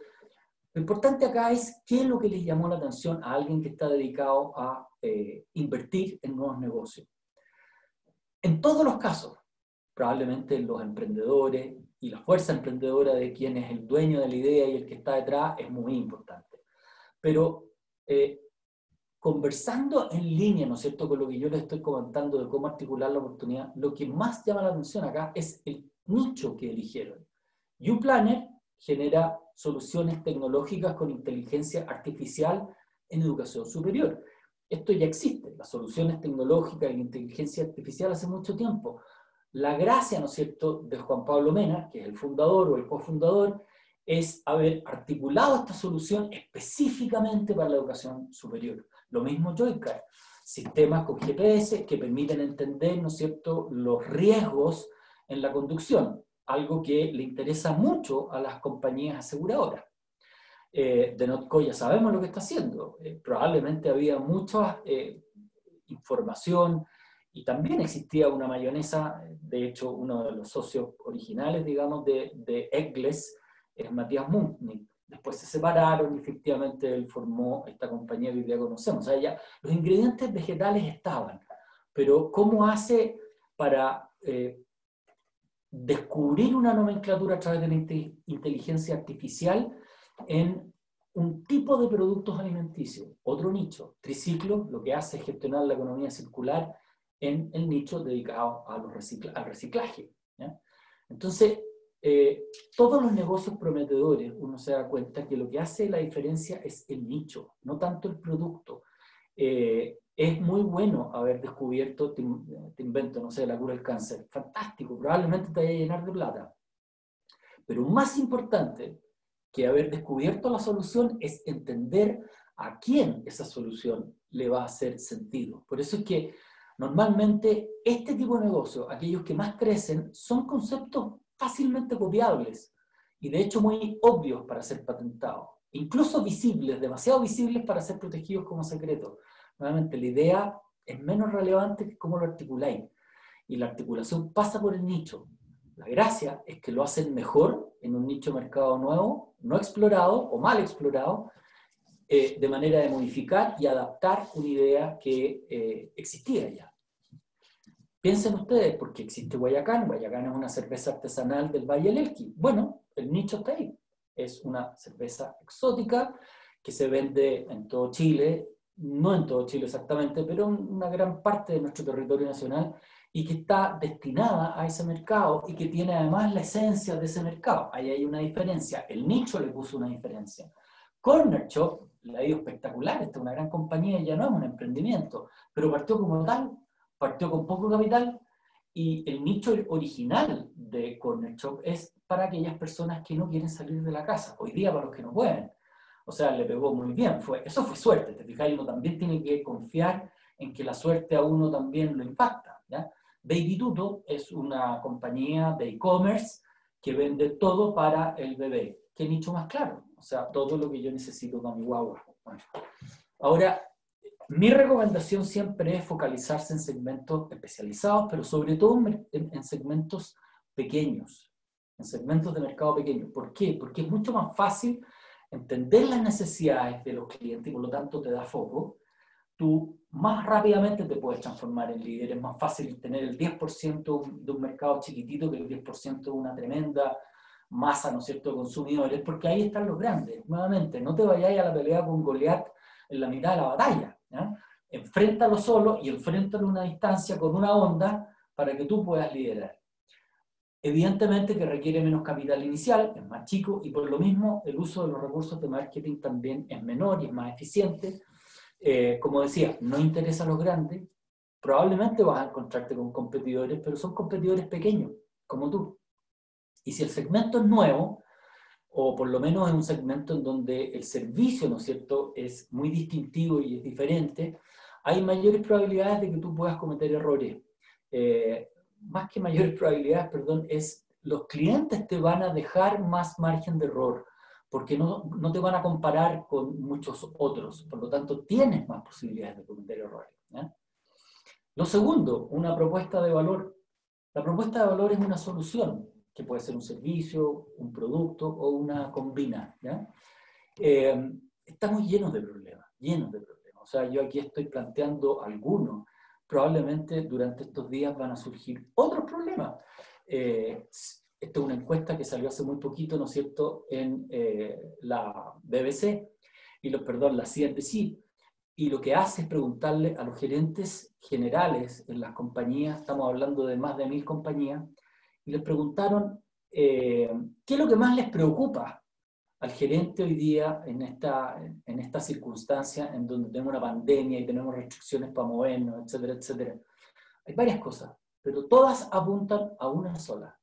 lo importante acá es qué es lo que les llamó la atención a alguien que está dedicado a eh, invertir en nuevos negocios. En todos los casos, probablemente los emprendedores y la fuerza emprendedora de quien es el dueño de la idea y el que está detrás es muy importante. Pero eh, conversando en línea, ¿no es cierto?, con lo que yo les estoy comentando de cómo articular la oportunidad, lo que más llama la atención acá es el nicho que eligieron. YouPlanner genera soluciones tecnológicas con inteligencia artificial en educación superior. Esto ya existe, las soluciones tecnológicas la inteligencia artificial hace mucho tiempo. La gracia, ¿no es cierto?, de Juan Pablo Mena, que es el fundador o el cofundador, es haber articulado esta solución específicamente para la educación superior. Lo mismo Joycar, sistemas con GPS que permiten entender, ¿no es cierto?, los riesgos en la conducción, algo que le interesa mucho a las compañías aseguradoras. Eh, de Notco ya sabemos lo que está haciendo. Eh, probablemente había mucha eh, información y también existía una mayonesa, de hecho uno de los socios originales, digamos, de, de es Matías Muntnik, Después se separaron y efectivamente él formó esta compañía que hoy día conocemos. O sea, ya los ingredientes vegetales estaban, pero ¿cómo hace para eh, descubrir una nomenclatura a través de la inteligencia artificial en un tipo de productos alimenticios? Otro nicho, triciclo, lo que hace es gestionar la economía circular en el nicho dedicado a los al reciclaje. Entonces, eh, todos los negocios prometedores, uno se da cuenta que lo que hace la diferencia es el nicho, no tanto el producto. Eh, es muy bueno haber descubierto, te, invento, no sé, la cura del cáncer. Fantástico, probablemente te vaya a llenar de plata. Pero más importante que haber descubierto la solución es entender a quién esa solución le va a hacer sentido. Por eso es que normalmente este tipo de negocio, aquellos que más crecen, son conceptos fácilmente copiables y de hecho muy obvios para ser patentados, incluso visibles, demasiado visibles para ser protegidos como secretos. Nuevamente, la idea es menos relevante que cómo lo articuláis. Y la articulación pasa por el nicho. La gracia es que lo hacen mejor en un nicho mercado nuevo, no explorado o mal explorado, eh, de manera de modificar y adaptar una idea que eh, existía ya. Piensen ustedes, porque existe Guayacán, Guayacán es una cerveza artesanal del Valle del Elqui. Bueno, el nicho está ahí. Es una cerveza exótica que se vende en todo Chile, no en todo Chile exactamente, pero una gran parte de nuestro territorio nacional y que está destinada a ese mercado y que tiene además la esencia de ese mercado. Ahí hay una diferencia. El nicho le puso una diferencia. Corner Shop le ha ido espectacular, esta es una gran compañía ya no es un emprendimiento, pero partió como tal partió con poco capital y el nicho original de Corner Shop es para aquellas personas que no quieren salir de la casa, hoy día para los que no pueden. O sea, le pegó muy bien. Fue, eso fue suerte, te fijas, uno también tiene que confiar en que la suerte a uno también lo impacta. ¿ya? Baby Tuto es una compañía de e-commerce que vende todo para el bebé. ¿Qué nicho más claro? O sea, todo lo que yo necesito para mi guagua. Ahora, mi recomendación siempre es focalizarse en segmentos especializados, pero sobre todo en, segmentos pequeños, en segmentos de mercado pequeño. ¿Por qué? Porque es mucho más fácil entender las necesidades de los clientes y por lo tanto te da foco. Tú más rápidamente te puedes transformar en líder. Es más fácil tener el 10% de un mercado chiquitito que el 10% de una tremenda masa, ¿no es cierto?, de consumidores, porque ahí están los grandes. Nuevamente, no te vayáis a la pelea con Goliat en la mitad de la batalla. Enfréntalo solo y enfréntalo a una distancia con una onda para que tú puedas liderar. Evidentemente que requiere menos capital inicial, es más chico y por lo mismo el uso de los recursos de marketing también es menor y es más eficiente. Eh, como decía, no interesa a los grandes, probablemente vas a encontrarte con competidores, pero son competidores pequeños, como tú. Y si el segmento es nuevo, o por lo menos en un segmento en donde el servicio, ¿no es cierto?, es muy distintivo y es diferente, hay mayores probabilidades de que tú puedas cometer errores. Eh, más que mayores probabilidades, perdón, es los clientes te van a dejar más margen de error, porque no, no te van a comparar con muchos otros, por lo tanto tienes más posibilidades de cometer errores. Lo segundo, una propuesta de valor La propuesta de valor es una solución, que puede ser un servicio, un producto o una combina. Eh, estamos llenos de problemas, llenos de problemas. O sea, yo aquí estoy planteando algunos. Probablemente durante estos días van a surgir otros problemas. Eh, esta es una encuesta que salió hace muy poquito, ¿no es cierto?, en eh, la BBC, y lo, perdón, la CNBC, y lo que hace es preguntarle a los gerentes generales en las compañías, estamos hablando de más de mil compañías, y les preguntaron eh, qué es lo que más les preocupa al gerente hoy día en esta, en esta circunstancia en donde tenemos una pandemia y tenemos restricciones para movernos, etcétera, etcétera. Hay varias cosas, pero todas apuntan a una sola,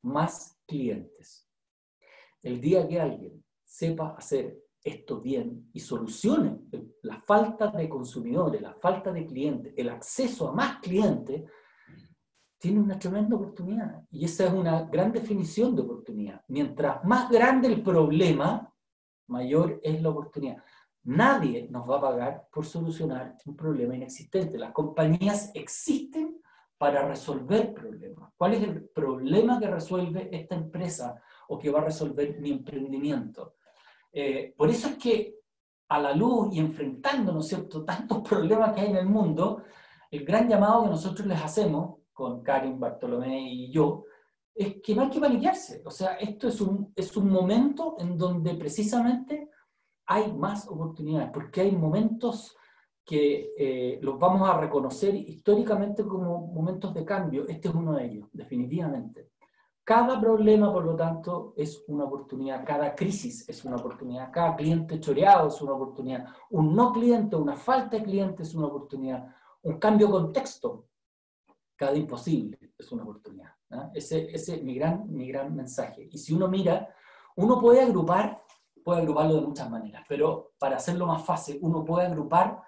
más clientes. El día que alguien sepa hacer esto bien y solucione la falta de consumidores, la falta de clientes, el acceso a más clientes, tiene una tremenda oportunidad. Y esa es una gran definición de oportunidad. Mientras más grande el problema, mayor es la oportunidad. Nadie nos va a pagar por solucionar un problema inexistente. Las compañías existen para resolver problemas. ¿Cuál es el problema que resuelve esta empresa o que va a resolver mi emprendimiento? Eh, por eso es que a la luz y enfrentando, ¿no es cierto?, tantos problemas que hay en el mundo, el gran llamado que nosotros les hacemos, con Karin, Bartolomé y yo, es que no hay que paniquearse. O sea, esto es un, es un momento en donde precisamente hay más oportunidades, porque hay momentos que eh, los vamos a reconocer históricamente como momentos de cambio. Este es uno de ellos, definitivamente. Cada problema, por lo tanto, es una oportunidad, cada crisis es una oportunidad, cada cliente choreado es una oportunidad, un no cliente, una falta de cliente es una oportunidad, un cambio de contexto, cada imposible es una oportunidad. Ese, ese es mi gran, mi gran mensaje. Y si uno mira, uno puede agrupar, puede agruparlo de muchas maneras, pero para hacerlo más fácil, uno puede agrupar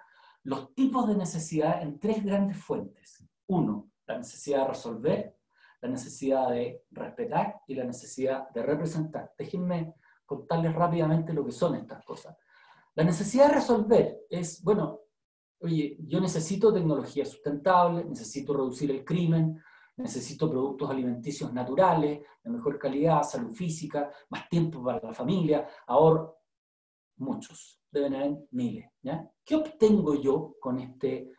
los tipos de necesidad en tres grandes fuentes. Uno, la necesidad de resolver, la necesidad de respetar y la necesidad de representar. Déjenme contarles rápidamente lo que son estas cosas. La necesidad de resolver es, bueno, oye, yo necesito tecnología sustentable, necesito reducir el crimen, necesito productos alimenticios naturales, de mejor calidad, salud física, más tiempo para la familia, ahorro, muchos deben haber miles. ¿ya? ¿Qué obtengo yo con este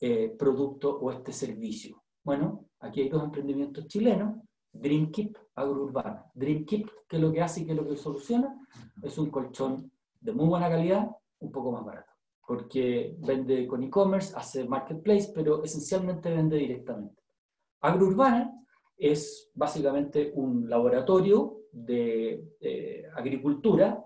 eh, producto o este servicio? Bueno, aquí hay dos emprendimientos chilenos, DreamKeep, Agrourbana. DreamKeep, que es lo que hace y que es lo que soluciona, es un colchón de muy buena calidad, un poco más barato, porque vende con e-commerce, hace marketplace, pero esencialmente vende directamente. Agrourbana es básicamente un laboratorio de eh, agricultura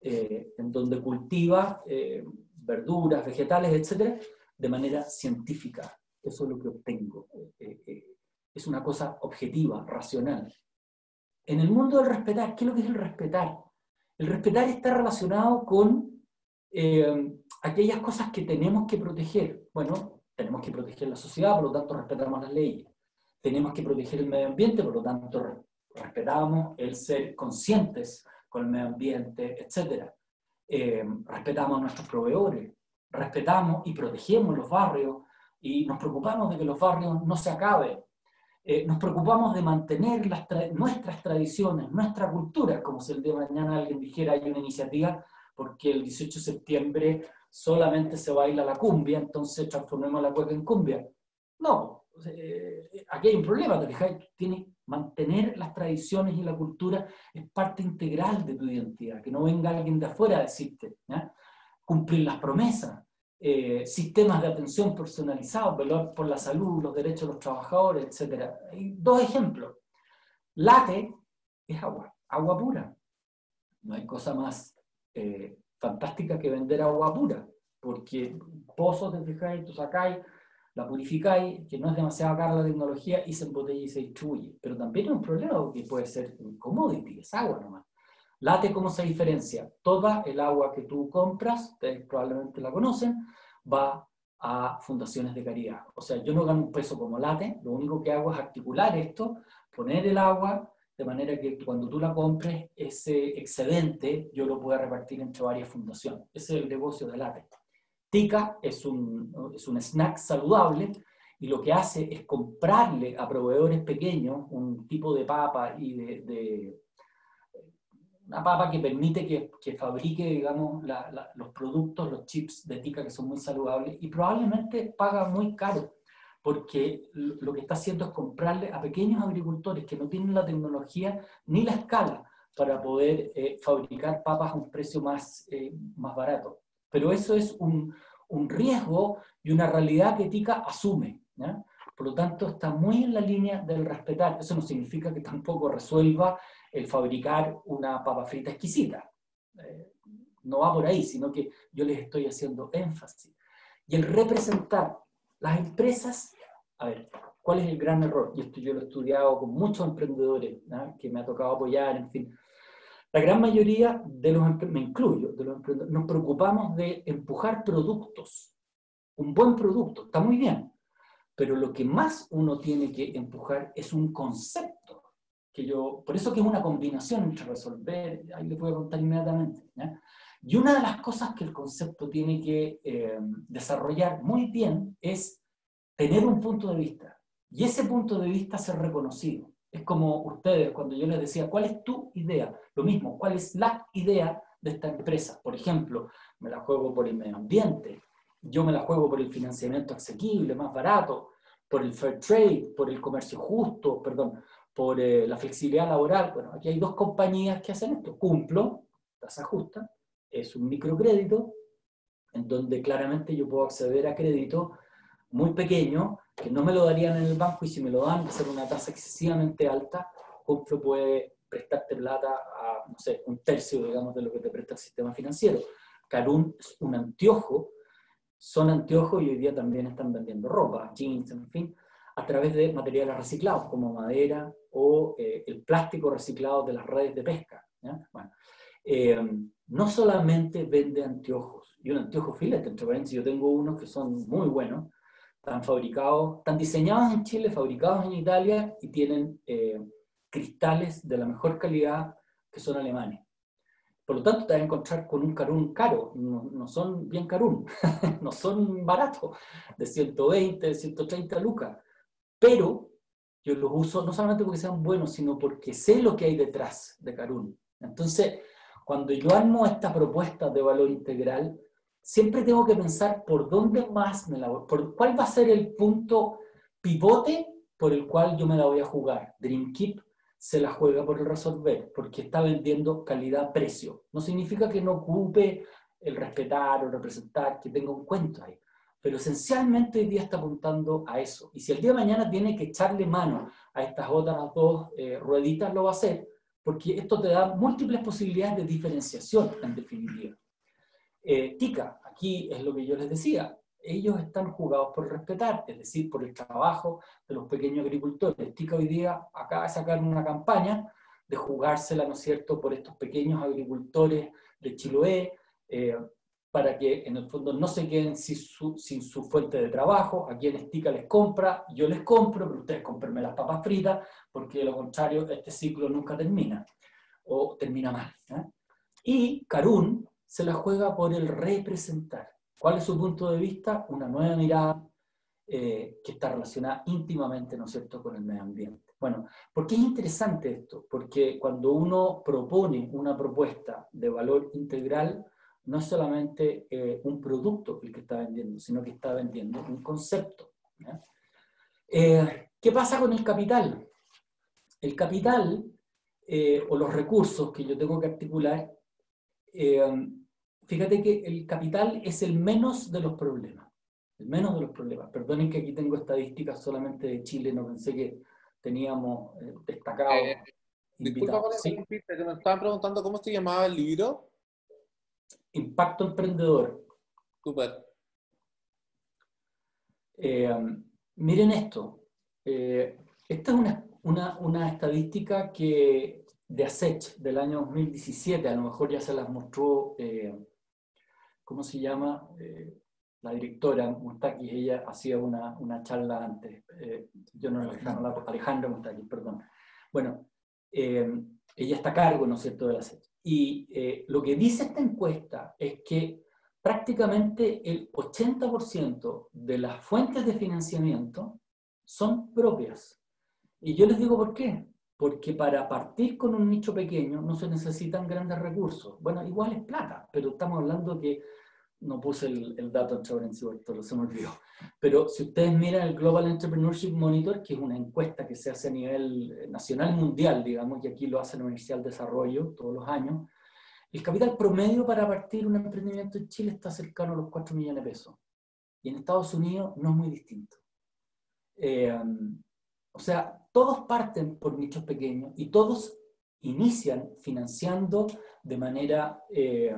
eh, en donde cultiva eh, verduras, vegetales, etcétera, de manera científica. Eso es lo que obtengo. Eh, es una cosa objetiva, racional. En el mundo del respetar, ¿qué es lo que es el respetar? El respetar está relacionado con aquellas cosas que tenemos que proteger. Bueno, tenemos que proteger la sociedad, por lo tanto respetamos las leyes. Tenemos que proteger el medio ambiente, por lo tanto respetamos el ser conscientes con el medio ambiente, etc. Eh, respetamos a nuestros proveedores, respetamos y protegemos los barrios y nos preocupamos de que los barrios no se acaben. Eh, nos preocupamos de mantener las nuestras tradiciones, nuestra cultura, como si el día de mañana alguien dijera hay una iniciativa porque el 18 de septiembre solamente se baila la cumbia, entonces transformemos la cueca en cumbia. No, eh, aquí hay un problema, te tiene mantener las tradiciones y la cultura es parte integral de tu identidad, que no venga alguien de afuera a decirte, cumplir las promesas, eh, sistemas de atención personalizados, velar por la salud, los derechos de los trabajadores, etc. Hay dos ejemplos. Late es agua, agua pura. No hay cosa más eh, fantástica que vender agua pura, porque pozos de fijáis, tú sacáis la purificáis, que no es demasiado cara la tecnología, y se embotella y se distribuye. Pero también es un problema porque puede ser un commodity, es agua nomás. Late, ¿cómo se diferencia? Toda el agua que tú compras, ustedes probablemente la conocen, va a fundaciones de caridad. O sea, yo no gano un peso como late, lo único que hago es articular esto, poner el agua de manera que cuando tú la compres, ese excedente yo lo pueda repartir entre varias fundaciones. Ese es el negocio de late. Tica es un, es un snack saludable y lo que hace es comprarle a proveedores pequeños un tipo de papa y de, una papa que permite que, que fabrique, digamos, los productos, los chips de tica que son muy saludables y probablemente paga muy caro porque lo que está haciendo es comprarle a pequeños agricultores que no tienen la tecnología ni la escala para poder eh, fabricar papas a un precio más, eh, más barato. Pero eso es un, un, riesgo y una realidad que TICA asume. Por lo tanto, está muy en la línea del respetar. Eso no significa que tampoco resuelva el fabricar una papa frita exquisita. Eh, no va por ahí, sino que yo les estoy haciendo énfasis. Y el representar las empresas, a ver, ¿cuál es el gran error? Y esto yo lo he estudiado con muchos emprendedores que me ha tocado apoyar, en fin. La gran mayoría de los, me incluyo, de los emprendedores, nos preocupamos de empujar productos. Un buen producto, está muy bien, pero lo que más uno tiene que empujar es un concepto. Que yo, por eso que es una combinación entre resolver, ahí le puedo contar inmediatamente. Y una de las cosas que el concepto tiene que eh, desarrollar muy bien es tener un punto de vista. Y ese punto de vista ser reconocido. Es como ustedes, cuando yo les decía, ¿cuál es tu idea? Lo mismo, ¿cuál es la idea de esta empresa? Por ejemplo, me la juego por el medio ambiente, yo me la juego por el financiamiento asequible, más barato, por el fair trade, por el comercio justo, perdón, por eh, la flexibilidad laboral. Bueno, aquí hay dos compañías que hacen esto. Cumplo, tasa justa, es un microcrédito, en donde claramente yo puedo acceder a crédito muy pequeño, que no me lo darían en el banco y si me lo dan va a ser una tasa excesivamente alta, Conflo puede prestarte plata a, no sé, un tercio, digamos, de lo que te presta el sistema financiero. Carun es un anteojo, son anteojos y hoy día también están vendiendo ropa, jeans, en fin, a través de materiales reciclados como madera o eh, el plástico reciclado de las redes de pesca. Bueno, eh, no solamente vende anteojos, y un anteojo filete, entre paréntesis, yo tengo unos que son muy buenos, están fabricados, están diseñados en Chile, fabricados en Italia y tienen eh, cristales de la mejor calidad que son alemanes. Por lo tanto, te vas a encontrar con un carún caro, no, son bien carún, no son baratos, de 120, de 130 lucas, pero yo los uso no solamente porque sean buenos, sino porque sé lo que hay detrás de carún. Entonces, cuando yo armo esta propuesta de valor integral, siempre tengo que pensar por dónde más me la voy, por cuál va a ser el punto pivote por el cual yo me la voy a jugar. DreamKeep se la juega por el resolver, porque está vendiendo calidad-precio. No significa que no ocupe el respetar o representar, que tenga un cuento ahí. Pero esencialmente hoy día está apuntando a eso. Y si el día de mañana tiene que echarle mano a estas otras dos eh, rueditas, lo va a hacer, porque esto te da múltiples posibilidades de diferenciación, en definitiva. Eh, TICA, aquí es lo que yo les decía, ellos están jugados por respetar, es decir, por el trabajo de los pequeños agricultores. TICA hoy día acaba de sacar una campaña de jugársela, ¿no es cierto?, por estos pequeños agricultores de Chiloé, eh, para que en el fondo no se queden sin su, sin su, fuente de trabajo, a quienes TICA les compra, yo les compro, pero ustedes comprenme las papas fritas, porque de lo contrario este ciclo nunca termina, o termina mal. ¿eh? Y Carún, se la juega por el representar. ¿Cuál es su punto de vista? Una nueva mirada eh, que está relacionada íntimamente, ¿no es cierto?, con el medio ambiente. Bueno, ¿por qué es interesante esto? Porque cuando uno propone una propuesta de valor integral, no es solamente eh, un producto el que está vendiendo, sino que está vendiendo un concepto. Eh, ¿Qué pasa con el capital? El capital o los recursos que yo tengo que articular fíjate que el capital es el menos de los problemas. El menos de los problemas. Perdonen que aquí tengo estadísticas solamente de Chile, no pensé que teníamos eh, destacado. Eh, disculpa por ¿Sí? que me estaban preguntando cómo se llamaba el libro. Impacto Emprendedor. Super. Eh, miren esto. esta es una, una, una estadística que de ASECH del año 2017, a lo mejor ya se las mostró ¿cómo se llama? Eh, la directora Mustakis, ella hacía una, una charla antes, eh, yo no la Alejandra Mustakis, perdón. Bueno, eh, ella está a cargo, ¿no es cierto?, de la. Y lo que dice esta encuesta es que prácticamente el 80% de las fuentes de financiamiento son propias. Y yo les digo por qué. Porque para partir con un nicho pequeño no se necesitan grandes recursos. Bueno, igual es plata, pero estamos hablando que no puse el, dato en se me olvidó. Pero si ustedes miran el Global Entrepreneurship Monitor, que es una encuesta que se hace a nivel nacional mundial, digamos, y aquí lo hace la Universidad del Desarrollo todos los años, el capital promedio para partir un emprendimiento en Chile está cercano a los 4 millones de pesos. Y en Estados Unidos no es muy distinto. Eh, o sea, todos parten por nichos pequeños y todos inician financiando de manera eh,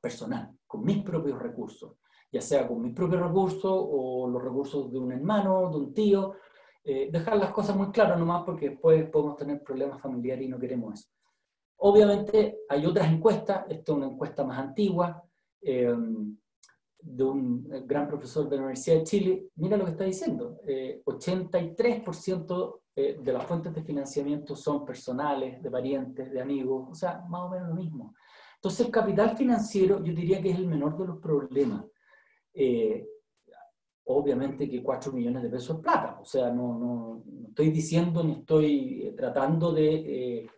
personal, con mis propios recursos, ya sea con mis propios recursos o los recursos de un hermano, de un tío. Eh, dejar las cosas muy claras nomás porque después podemos tener problemas familiares y no queremos eso. Obviamente hay otras encuestas, esta es una encuesta más antigua, eh, de un gran profesor de la Universidad de Chile, mira lo que está diciendo, 83% eh, eh, de las fuentes de financiamiento son personales, de parientes, de amigos, o sea, más o menos lo mismo. Entonces el capital financiero yo diría que es el menor de los problemas. obviamente que 4 millones de pesos es plata, o sea, no, no, no estoy diciendo ni estoy tratando de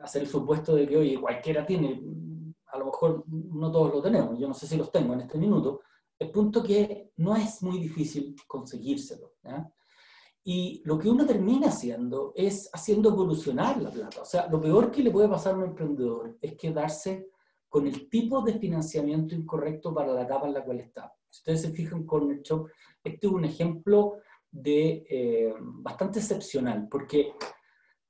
hacer el supuesto de que, oye, cualquiera tiene, a lo mejor no todos lo tenemos, yo no sé si los tengo en este minuto, el punto que no es muy difícil conseguírselo. Y lo que uno termina haciendo es haciendo evolucionar la plata. O sea, lo peor que le puede pasar a un emprendedor es quedarse con el tipo de financiamiento incorrecto para la etapa en la cual está. Si ustedes se fijan con el Shop, este es un ejemplo de, eh, bastante excepcional, porque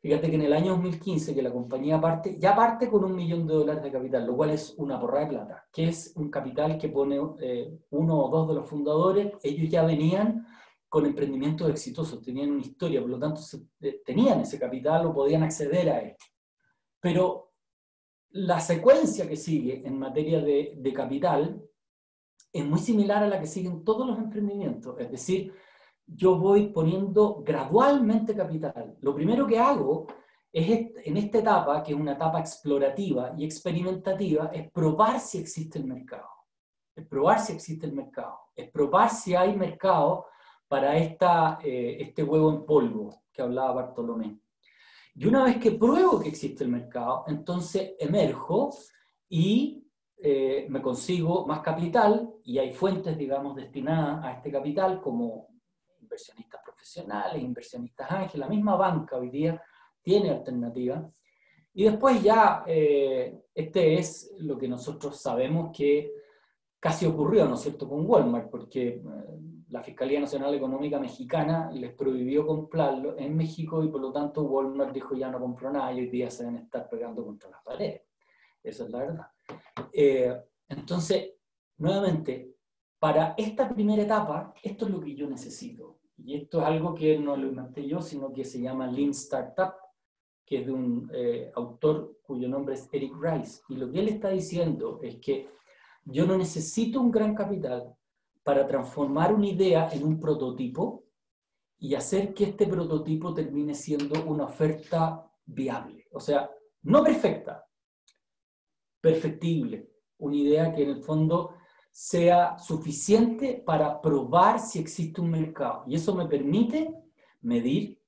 Fíjate que en el año 2015, que la compañía parte, ya parte con un millón de dólares de capital, lo cual es una porra de plata, que es un capital que pone eh, uno o dos de los fundadores, ellos ya venían con emprendimientos exitosos, tenían una historia, por lo tanto eh, tenían ese capital o podían acceder a él. Pero la secuencia que sigue en materia de, capital es muy similar a la que siguen todos los emprendimientos, es decir, yo voy poniendo gradualmente capital. Lo primero que hago es en esta etapa, que es una etapa explorativa y experimentativa, es probar si existe el mercado. Es probar si existe el mercado. Es probar si hay mercado para esta, eh, este huevo en polvo que hablaba Bartolomé. Y una vez que pruebo que existe el mercado, entonces emerjo y eh, me consigo más capital y hay fuentes, digamos, destinadas a este capital como inversionistas profesionales, inversionistas ángeles, la misma banca hoy día tiene alternativa. Y después ya, eh, este es lo que nosotros sabemos que casi ocurrió, ¿no es cierto?, con Walmart, porque eh, la Fiscalía Nacional Económica Mexicana les prohibió comprarlo en México y por lo tanto Walmart dijo ya no compró nada y hoy día se deben estar pegando contra las paredes. Esa es la verdad. Eh, entonces, nuevamente, para esta primera etapa, esto es lo que yo necesito. Y esto es algo que no lo inventé yo, sino que se llama Lean Startup, que es de un eh, autor cuyo nombre es Eric Rice. Y lo que él está diciendo es que yo no necesito un gran capital para transformar una idea en un prototipo y hacer que este prototipo termine siendo una oferta viable. O sea, no perfecta, perfectible. Una idea que en el fondo sea suficiente para probar si existe un mercado. Y eso me permite medir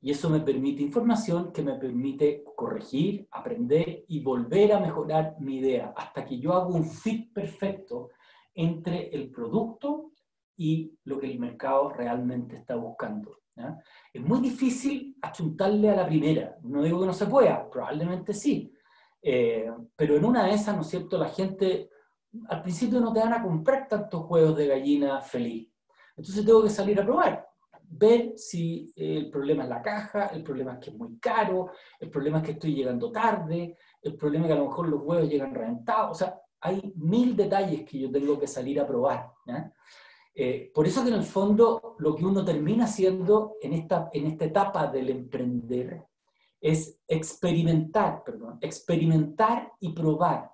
y eso me permite información que me permite corregir, aprender y volver a mejorar mi idea hasta que yo hago un fit perfecto entre el producto y lo que el mercado realmente está buscando. Es muy difícil achuntarle a la primera. No digo que no se pueda, probablemente sí. Eh, pero en una de esas, ¿no es cierto?, la gente al principio no te van a comprar tantos juegos de gallina feliz. Entonces tengo que salir a probar, ver si el problema es la caja, el problema es que es muy caro, el problema es que estoy llegando tarde, el problema es que a lo mejor los huevos llegan reventados. O sea, hay mil detalles que yo tengo que salir a probar. Eh, por eso que en el fondo lo que uno termina haciendo en esta, en esta etapa del emprender es experimentar, perdón, experimentar y probar.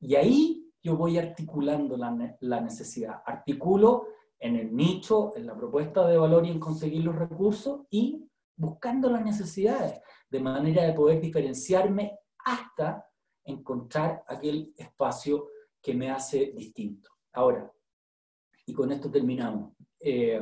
Y ahí yo voy articulando la, necesidad. Articulo en el nicho, en la propuesta de valor y en conseguir los recursos y buscando las necesidades, de manera de poder diferenciarme hasta encontrar aquel espacio que me hace distinto. Ahora, y con esto terminamos. Eh,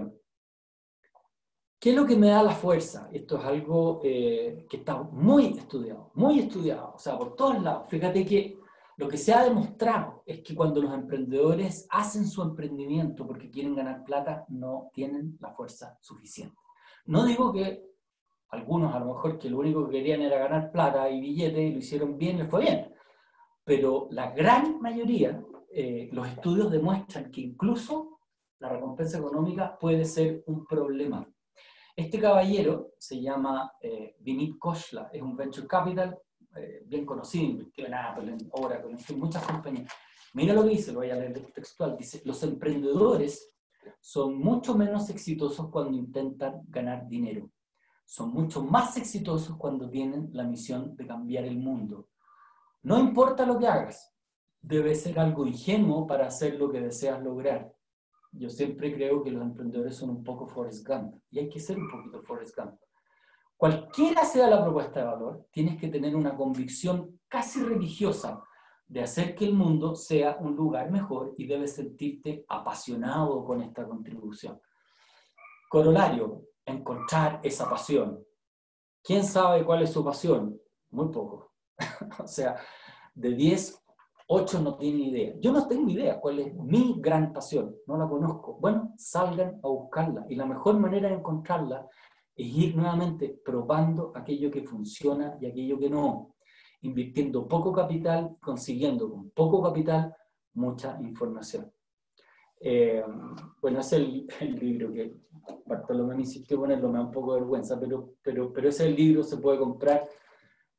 ¿Qué es lo que me da la fuerza? Esto es algo eh, que está muy estudiado, muy estudiado, o sea, por todos lados. Fíjate que lo que se ha demostrado es que cuando los emprendedores hacen su emprendimiento porque quieren ganar plata, no tienen la fuerza suficiente. No digo que algunos a lo mejor que lo único que querían era ganar plata y billetes y lo hicieron bien, les fue bien. Pero la gran mayoría, eh, los estudios demuestran que incluso la recompensa económica puede ser un problema. Este caballero se llama eh, Vinit Koshla, es un venture capital eh, bien conocido, invirtió en Apple, en Oracle, en fin, muchas compañías. Mira lo que dice, lo voy a leer textual, dice, los emprendedores son mucho menos exitosos cuando intentan ganar dinero. Son mucho más exitosos cuando tienen la misión de cambiar el mundo. No importa lo que hagas, debe ser algo ingenuo para hacer lo que deseas lograr. Yo siempre creo que los emprendedores son un poco Forrest Gump y hay que ser un poquito Forrest Gump. Cualquiera sea la propuesta de valor, tienes que tener una convicción casi religiosa de hacer que el mundo sea un lugar mejor y debes sentirte apasionado con esta contribución. Corolario, encontrar esa pasión. ¿Quién sabe cuál es su pasión? Muy poco. o sea, de 10, 8 no tienen idea. Yo no tengo idea cuál es mi gran pasión, no la conozco. Bueno, salgan a buscarla y la mejor manera de encontrarla es ir nuevamente probando aquello que funciona y aquello que no, invirtiendo poco capital, consiguiendo con poco capital mucha información. Eh, bueno, es el, libro que Bartolomé me insistió ponerlo, me da un poco de vergüenza, pero, pero, pero ese libro se puede comprar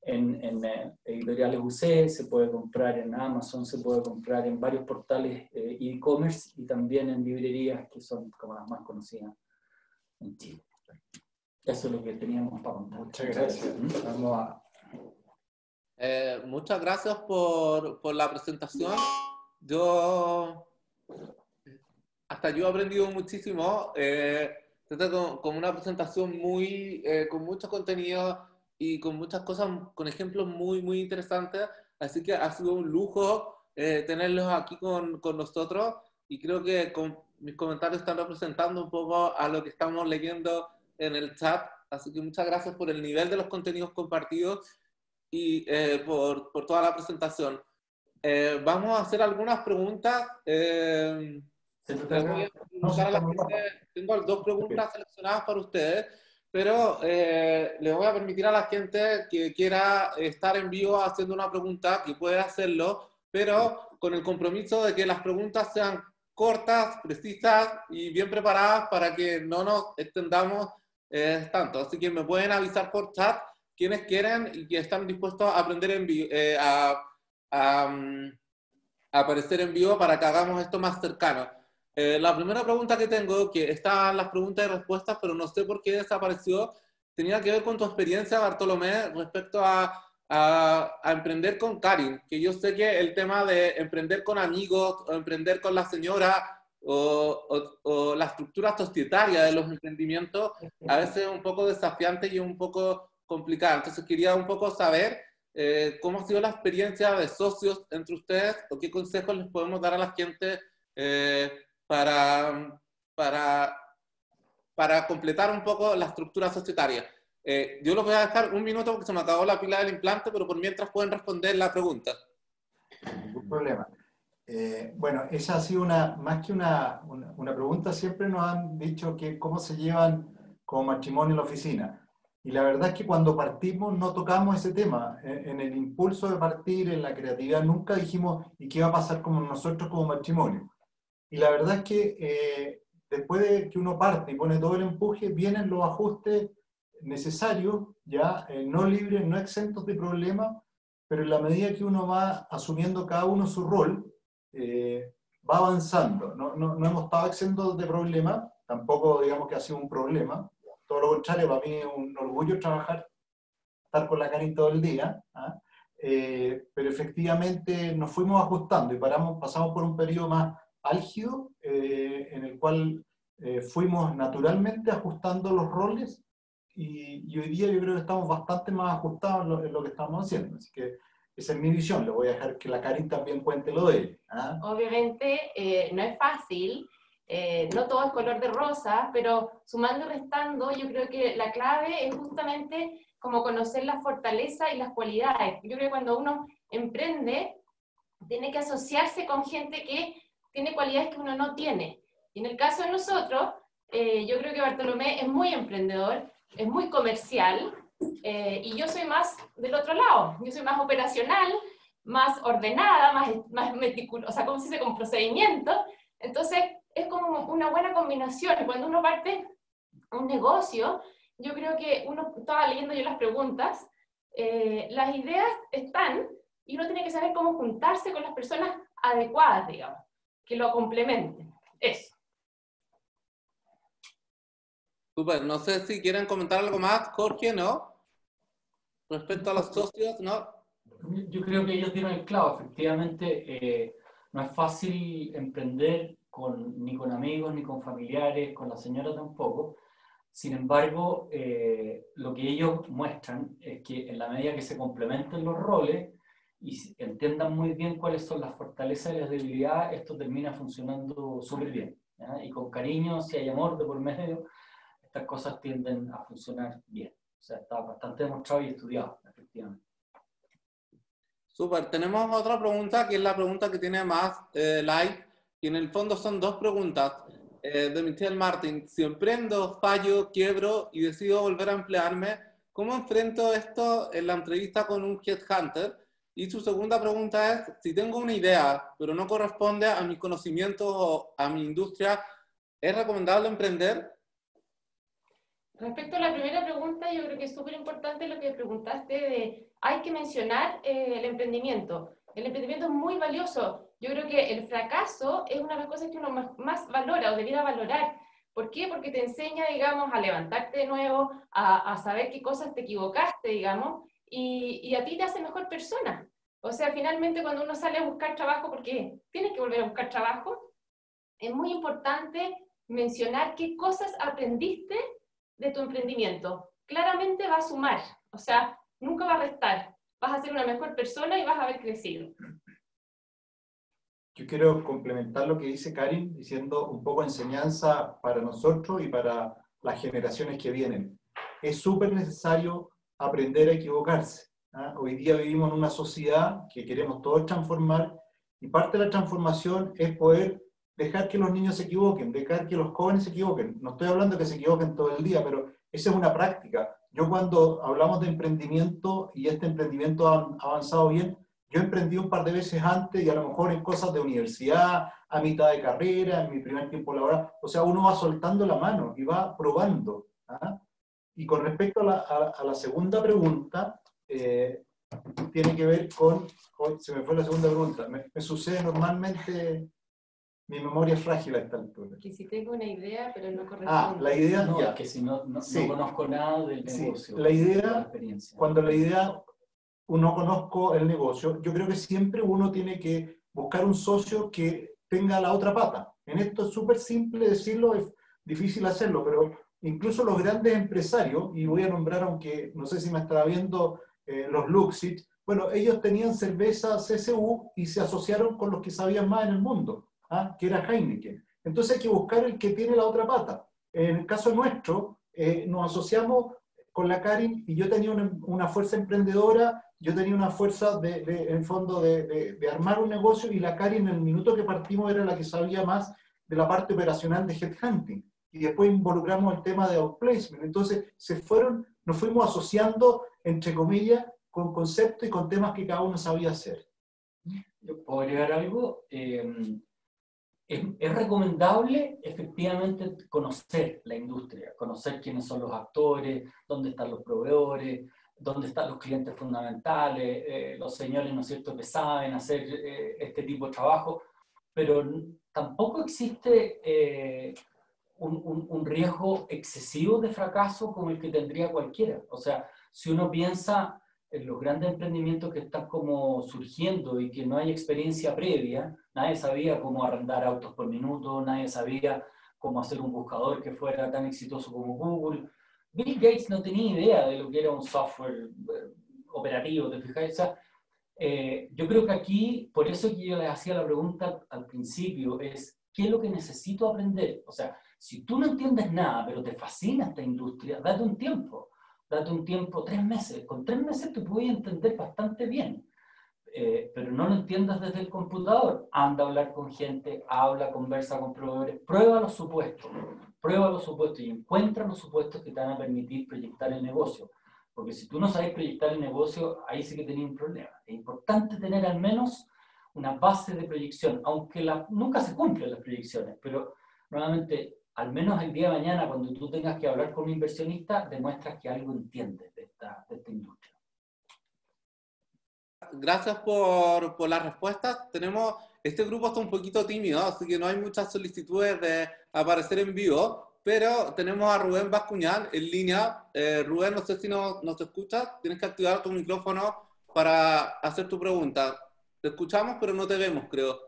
en, en eh, editoriales UC, se puede comprar en Amazon, se puede comprar en varios portales eh, e-commerce y también en librerías que son como las más conocidas en Chile. Eso es lo que teníamos para contar. Muchas gracias. Eh, muchas gracias por, por, la presentación. Yo, hasta yo he aprendido muchísimo. Eh, con, con, una presentación muy, eh, con mucho contenido y con muchas cosas, con ejemplos muy, muy interesantes. Así que ha sido un lujo eh, tenerlos aquí con, con nosotros y creo que con mis comentarios están representando un poco a lo que estamos leyendo en el chat. Así que muchas gracias por el nivel de los contenidos compartidos y eh, por, por, toda la presentación. Eh, vamos a hacer algunas preguntas. Eh, tengo dos preguntas seleccionadas para ustedes, pero le voy a permitir a la gente que quiera estar en vivo haciendo una pregunta, que puede hacerlo, pero con el compromiso de que las preguntas sean cortas, precisas y bien preparadas para que no nos extendamos es tanto. Así que me pueden avisar por chat quienes quieren y que están dispuestos a aprender eh, mm, a, aparecer en vivo para que hagamos esto más cercano. Eh, la primera pregunta que tengo, que está en las preguntas y respuestas, pero no sé por qué desapareció, tenía que ver con tu experiencia, Bartolomé, respecto a, a, a, emprender con Karin, que yo sé que el tema de emprender con amigos o emprender con la señora o, la estructura societaria de los emprendimientos a veces es un poco desafiante y un poco complicada. Entonces quería un poco saber eh, cómo ha sido la experiencia de socios entre ustedes o qué consejos les podemos dar a la gente eh, para, para, para completar un poco la estructura societaria. Eh, yo los voy a dejar un minuto porque se me acabó la pila del implante, pero por mientras pueden responder la pregunta. Ningún problema. Eh, bueno, esa ha sido una, más que una, una, pregunta, siempre nos han dicho que cómo se llevan como matrimonio en la oficina. Y la verdad es que cuando partimos no tocamos ese tema. En, el impulso de partir, en la creatividad, nunca dijimos, ¿y qué va a pasar con nosotros como matrimonio? Y la verdad es que eh, después de que uno parte y pone todo el empuje, vienen los ajustes necesarios, ya eh, no libres, no exentos de problemas, pero en la medida que uno va asumiendo cada uno su rol, eh, va avanzando. No, no, no, hemos estado exentos de problemas, tampoco digamos que ha sido un problema. Todo lo contrario, para mí es un orgullo trabajar, estar con la carita todo el día. ¿ah? Eh, pero efectivamente nos fuimos ajustando y paramos, pasamos por un periodo más álgido eh, en el cual fuimos naturalmente ajustando los roles y, y, hoy día yo creo que estamos bastante más ajustados en lo, en lo que estamos haciendo. Así que Esa es mi visión, le voy a dejar que la Karin también cuente lo de él. ¿ah? Obviamente eh, no es fácil, eh, no todo es color de rosa, pero sumando y restando, yo creo que la clave es justamente como conocer la fortaleza y las cualidades. Yo creo que cuando uno emprende, tiene que asociarse con gente que tiene cualidades que uno no tiene. Y en el caso de nosotros, eh, yo creo que Bartolomé es muy emprendedor, es muy comercial, eh, y yo soy más del otro lado, yo soy más operacional, más ordenada, más, más meticulosa, o sea, como se dice, con procedimiento. Entonces, es como una buena combinación. Cuando uno parte un negocio, yo creo que uno estaba leyendo yo las preguntas, eh, las ideas están y uno tiene que saber cómo juntarse con las personas adecuadas, digamos, que lo complementen. Eso. Super, no sé si quieren comentar algo más, Jorge, ¿no? Respecto a los socios, ¿no? Yo creo que ellos dieron el clavo, efectivamente, eh, no es fácil emprender con, ni con amigos, ni con familiares, con la señora tampoco. Sin embargo, eh, lo que ellos muestran es que en la medida que se complementen los roles y entiendan muy bien cuáles son las fortalezas y las debilidades, esto termina funcionando súper bien. Y con cariño, si hay amor de por medio, estas cosas tienden a funcionar bien. O sea, está bastante demostrado y estudiado, efectivamente. Super, tenemos otra pregunta, que es la pregunta que tiene más eh, like, y en el fondo son dos preguntas eh, de Michelle Martin. Si emprendo, fallo, quiebro y decido volver a emplearme, ¿cómo enfrento esto en la entrevista con un headhunter? Y su segunda pregunta es, si tengo una idea, pero no corresponde a mis conocimientos o a mi industria, ¿es recomendable emprender? Respecto a la primera pregunta, yo creo que es súper importante lo que preguntaste de, hay que mencionar eh, el emprendimiento. El emprendimiento es muy valioso. Yo creo que el fracaso es una de las cosas que uno más, valora o debiera valorar. ¿Por qué? Porque te enseña, digamos, a levantarte de nuevo, a, saber qué cosas te equivocaste, digamos, y, a ti te hace mejor persona. O sea, finalmente cuando uno sale a buscar trabajo, porque tienes que volver a buscar trabajo, es muy importante mencionar qué cosas aprendiste de tu emprendimiento. Claramente va a sumar, o sea, nunca va a restar. Vas a ser una mejor persona y vas a haber crecido. Yo quiero complementar lo que dice Karin, diciendo un poco enseñanza para nosotros y para las generaciones que vienen. Es súper necesario aprender a equivocarse. ¿ah? Hoy día vivimos en una sociedad que queremos todos transformar y parte de la transformación es poder dejar que los niños se equivoquen, dejar que los jóvenes se equivoquen. No estoy hablando de que se equivoquen todo el día, pero esa es una práctica. Yo cuando hablamos de emprendimiento y este emprendimiento ha avanzado bien, yo emprendí un par de veces antes y a lo mejor en cosas de universidad, a mitad de carrera, en mi primer tiempo laboral. O sea, uno va soltando la mano y va probando. ¿ah? Y con respecto a la, a, la segunda pregunta, eh, tiene que ver con, se me fue la segunda pregunta, me, me sucede normalmente mi memoria es frágil a esta altura. Que si tengo una idea, pero no corresponde. Ah, la idea, no, ya. que si no, no, conozco nada del negocio. La idea, cuando la idea, uno conozco el negocio, yo creo que siempre uno tiene que buscar un socio que tenga la otra pata. En esto es súper simple decirlo, es difícil hacerlo, pero incluso los grandes empresarios, y voy a nombrar, aunque no sé si me estaba viendo eh, los Luxit, bueno, ellos tenían cerveza CSU y se asociaron con los que sabían más en el mundo. ¿ah? que era Heineken. Entonces hay que buscar el que tiene la otra pata. En el caso nuestro, eh, nos asociamos con la Karin y yo tenía una, fuerza emprendedora, yo tenía una fuerza, de, en fondo, de, armar un negocio y la Karin en el minuto que partimos era la que sabía más de la parte operacional de headhunting. Y después involucramos el tema de outplacement. Entonces se fueron, nos fuimos asociando, entre comillas, con conceptos y con temas que cada uno sabía hacer. ¿Yo puedo agregar algo? Eh, es, recomendable efectivamente conocer la industria, conocer quiénes son los actores, dónde están los proveedores, dónde están los clientes fundamentales, eh, los señores, ¿no es cierto?, que saben hacer eh, este tipo de trabajo, pero tampoco existe un, un, riesgo excesivo de fracaso como el que tendría cualquiera. O sea, si uno piensa en los grandes emprendimientos que están como surgiendo y que no hay experiencia previa, nadie sabía cómo arrendar autos por minuto, nadie sabía cómo hacer un buscador que fuera tan exitoso como Google. Bill Gates no tenía idea de lo que era un software eh, operativo, ¿te fijáis? Eh, yo creo que aquí, por eso que yo les hacía la pregunta al principio, es ¿qué es lo que necesito aprender? O sea, si tú no entiendes nada, pero te fascina esta industria, date un tiempo, date un tiempo, tres meses. Con tres meses te puedes entender bastante bien, eh, pero no lo entiendas desde el computador. Anda a hablar con gente, habla, conversa con proveedores, prueba los supuestos, prueba los supuestos y encuentra los supuestos que te van a permitir proyectar el negocio. Porque si tú no sabes proyectar el negocio, ahí sí que tenés un problema. Es importante tener al menos una base de proyección, aunque nunca se cumplen las proyecciones, pero nuevamente, al menos el día de mañana, cuando tú tengas que hablar con un inversionista, demuestras que algo entiendes de esta, de esta industria. Gracias por, por las respuestas. Tenemos, este grupo está un poquito tímido, así que no hay muchas solicitudes de aparecer en vivo, pero tenemos a Rubén Bascuñán en línea. Eh, Rubén, no sé si nos, escuchas, tienes que activar tu micrófono para hacer tu pregunta. Te escuchamos, pero no te vemos, creo.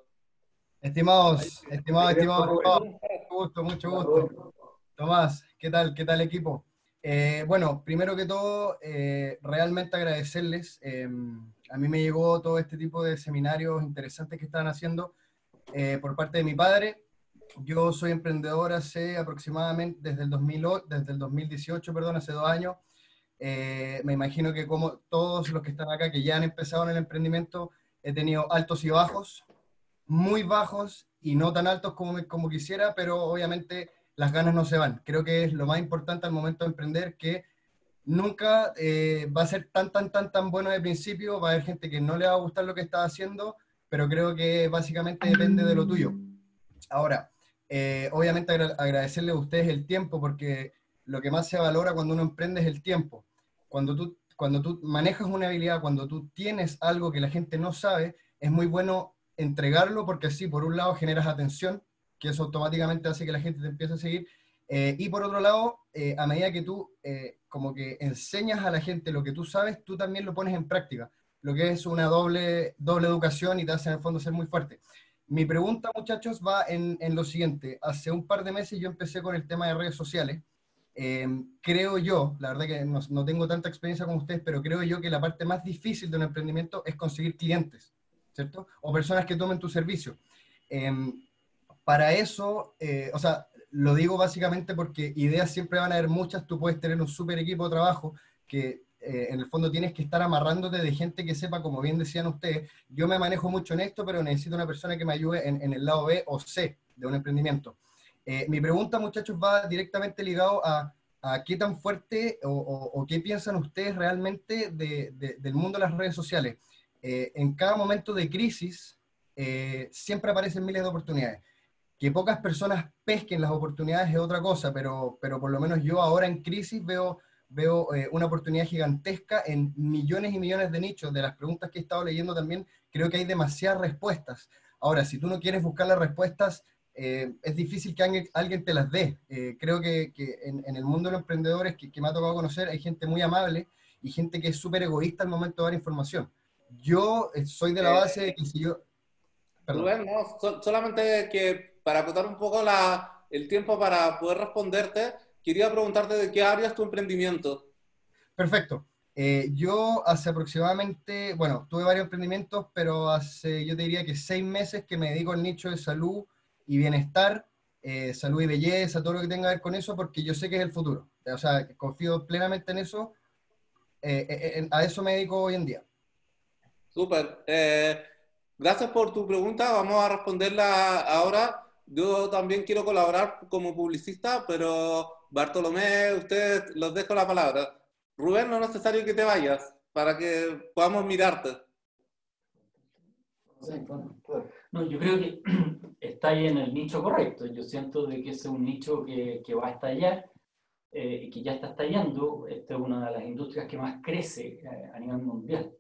Estimados, estimados, estimados, mucho gusto, mucho gusto. Tomás, ¿qué tal? ¿Qué tal equipo? Eh, bueno, primero que todo, eh, realmente agradecerles. a mí me llegó todo este tipo de seminarios interesantes que están haciendo por parte de mi padre yo soy emprendedor hace aproximadamente desde el, 2008, desde el 2018, perdón, hace dos años. Eh, me imagino que como todos los que están acá, que ya han empezado en el emprendimiento, he tenido altos y bajos, muy bajos y no tan altos como, como quisiera, pero obviamente las ganas no se van. Creo que es lo más importante al momento de emprender, que nunca eh, va a ser tan, tan, tan, tan bueno de principio, va a haber gente que no le va a gustar lo que está haciendo, pero creo que básicamente depende de lo tuyo. Ahora, eh, obviamente agradecerle a ustedes el tiempo, porque lo que más se valora cuando uno emprende es el tiempo. Cuando tú, cuando tú manejas una habilidad, cuando tú tienes algo que la gente no sabe, es muy bueno entregarlo porque así, por un lado, generas atención, que eso automáticamente hace que la gente te empiece a seguir, eh, y por otro lado, eh, a medida que tú como que enseñas a la gente lo que tú sabes, tú también lo pones en práctica, lo que es una doble, doble educación y te hace en el fondo ser muy fuerte. Mi pregunta, muchachos, va en, lo siguiente. Hace un par de meses yo empecé con el tema de redes sociales. Em, creo yo, la verdad que no, tengo tanta experiencia como ustedes, pero creo yo que la parte más difícil de un emprendimiento es conseguir clientes, ¿cierto? O personas que tomen tu servicio. Em, para eso, eh, o sea, lo digo básicamente porque ideas siempre van a haber muchas, tú puedes tener un super equipo de trabajo que eh, en el fondo tienes que estar amarrándote de gente que sepa, como bien decían ustedes, yo me manejo mucho en esto, pero necesito una persona que me ayude en, el lado B o C de un emprendimiento. Eh, mi pregunta, muchachos, va directamente ligado a, qué tan fuerte o, qué piensan ustedes realmente del mundo de las redes sociales. Eh, en cada momento de crisis siempre aparecen miles de oportunidades. Que pocas personas pesquen las oportunidades es otra cosa, pero, pero por lo menos yo ahora en crisis veo veo eh, una oportunidad gigantesca en millones y millones de nichos. De las preguntas que he estado leyendo también, creo que hay demasiadas respuestas. Ahora, si tú no quieres buscar las respuestas, eh, es difícil que alguien, te las dé. Eh, creo que, en, el mundo de los emprendedores que, me ha tocado conocer, hay gente muy amable y gente que es súper egoísta al momento de dar información. Yo soy de la base de que si yo... Rubén, no, solamente que para acotar un poco la, el tiempo para poder responderte, quería preguntarte de qué área es tu emprendimiento. Perfecto. Eh, yo hace aproximadamente, bueno, tuve varios emprendimientos, pero hace, yo te diría que seis meses que me dedico al nicho de salud y bienestar, eh, salud y belleza, todo lo que tenga que ver con eso, porque yo sé que es el futuro. O sea, confío plenamente en eso. Eh, a eso me dedico hoy en día. Súper. gracias por tu pregunta. Vamos a responderla ahora. Yo también quiero colaborar como publicista, pero Bartolomé, ustedes los dejo la palabra. Rubén, no es necesario que te vayas para que podamos mirarte. No, yo creo que está ahí en el nicho correcto. Yo siento de que es un nicho que, que va a estallar eh, y que ya está estallando. Esta es una de las industrias que más crece eh, a nivel mundial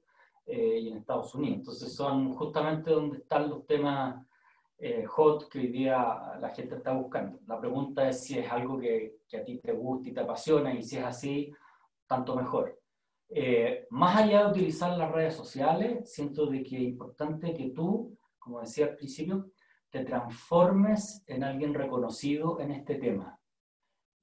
eh, y en Estados Unidos. Entonces son justamente donde están los temas eh, hot que hoy día la gente está buscando. La pregunta es si es algo que, que, a ti te gusta y te apasiona y si es así, tanto mejor. Eh, más allá de utilizar las redes sociales, siento de que es importante que tú, como decía al principio, te transformes en alguien reconocido en este tema.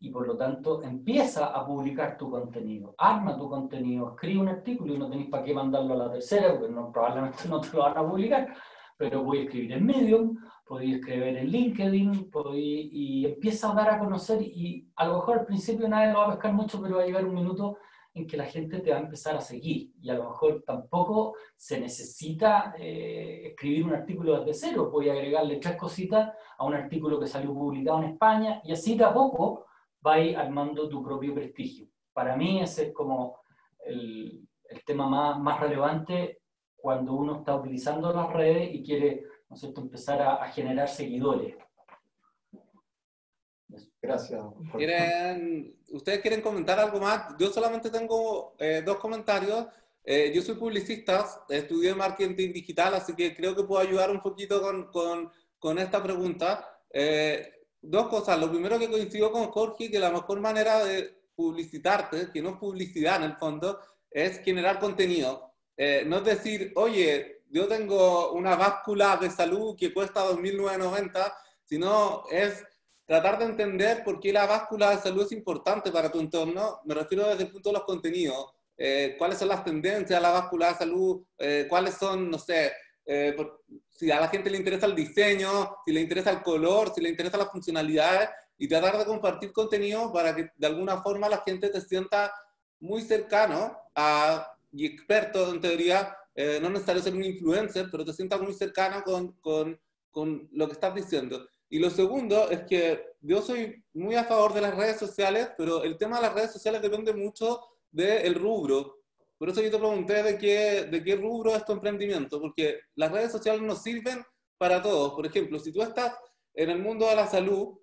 Y por lo tanto empieza a publicar tu contenido, arma tu contenido, escribe un artículo y no tenéis para qué mandarlo a la tercera, porque no, probablemente no te lo van a publicar, pero a escribir en Medium, podéis escribir en LinkedIn, podéis, y empieza a dar a conocer y a lo mejor al principio nadie lo va a pescar mucho, pero va a llegar un minuto en que la gente te va a empezar a seguir y a lo mejor tampoco se necesita eh, escribir un artículo desde cero, voy a agregarle tres cositas a un artículo que salió publicado en España y así de a poco vais armando tu propio prestigio. Para mí ese es como el, el tema más, más relevante cuando uno está utilizando las redes y quiere ¿no cierto? empezar a, a generar seguidores. Gracias. ¿Quieren, ¿Ustedes quieren comentar algo más? Yo solamente tengo eh, dos comentarios. Eh, yo soy publicista, estudié marketing digital, así que creo que puedo ayudar un poquito con, con, con esta pregunta. Eh, dos cosas. Lo primero que coincido con Jorge, que la mejor manera de publicitarte, que no es publicidad en el fondo, es generar contenido. no es decir, oye, yo tengo una báscula de salud que cuesta 2.990, sino es tratar de entender por qué la báscula de salud es importante para tu entorno. Me refiero desde el punto de los contenidos. Eh, ¿Cuáles son las tendencias de la báscula de salud? Eh, ¿Cuáles son, no sé, eh, si a la gente le interesa el diseño, si le interesa el color, si le interesa las funcionalidades? Y tratar de compartir contenido para que de alguna forma la gente te sienta muy cercano a, y experto en teoría, no necesariamente ser un influencer, pero te sienta muy cercano con, con, con lo que estás diciendo. Y lo segundo es que yo soy muy a favor de las redes sociales, pero el tema de las redes sociales depende mucho del rubro. Por eso yo te pregunté de qué, de qué rubro es tu emprendimiento, porque las redes sociales nos sirven para todos. Por ejemplo, si tú estás en el mundo de la salud,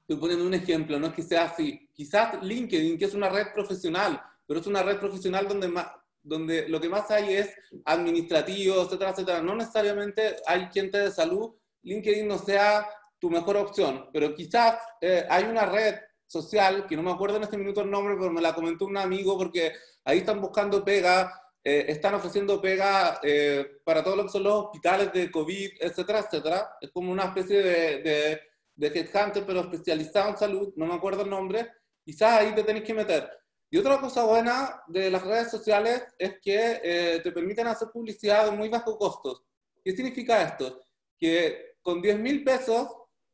estoy poniendo un ejemplo, no es que sea así. Quizás LinkedIn, que es una red profesional, pero es una red profesional donde, más, donde lo que más hay es administrativo, etcétera, etcétera. No necesariamente hay gente de salud LinkedIn no sea tu mejor opción, pero quizás eh, hay una red social, que no me acuerdo en este minuto el nombre, pero me la comentó un amigo porque ahí están buscando pega, eh, están ofreciendo pega eh, para todos lo que son los hospitales de COVID, etcétera, etcétera. Es como una especie de, de, de headhunter, pero especializado en salud, no me acuerdo el nombre. Quizás ahí te tenés que meter. Y otra cosa buena de las redes sociales es que te permiten hacer publicidad de muy bajos costos. ¿Qué significa esto? Que con 10 mil pesos,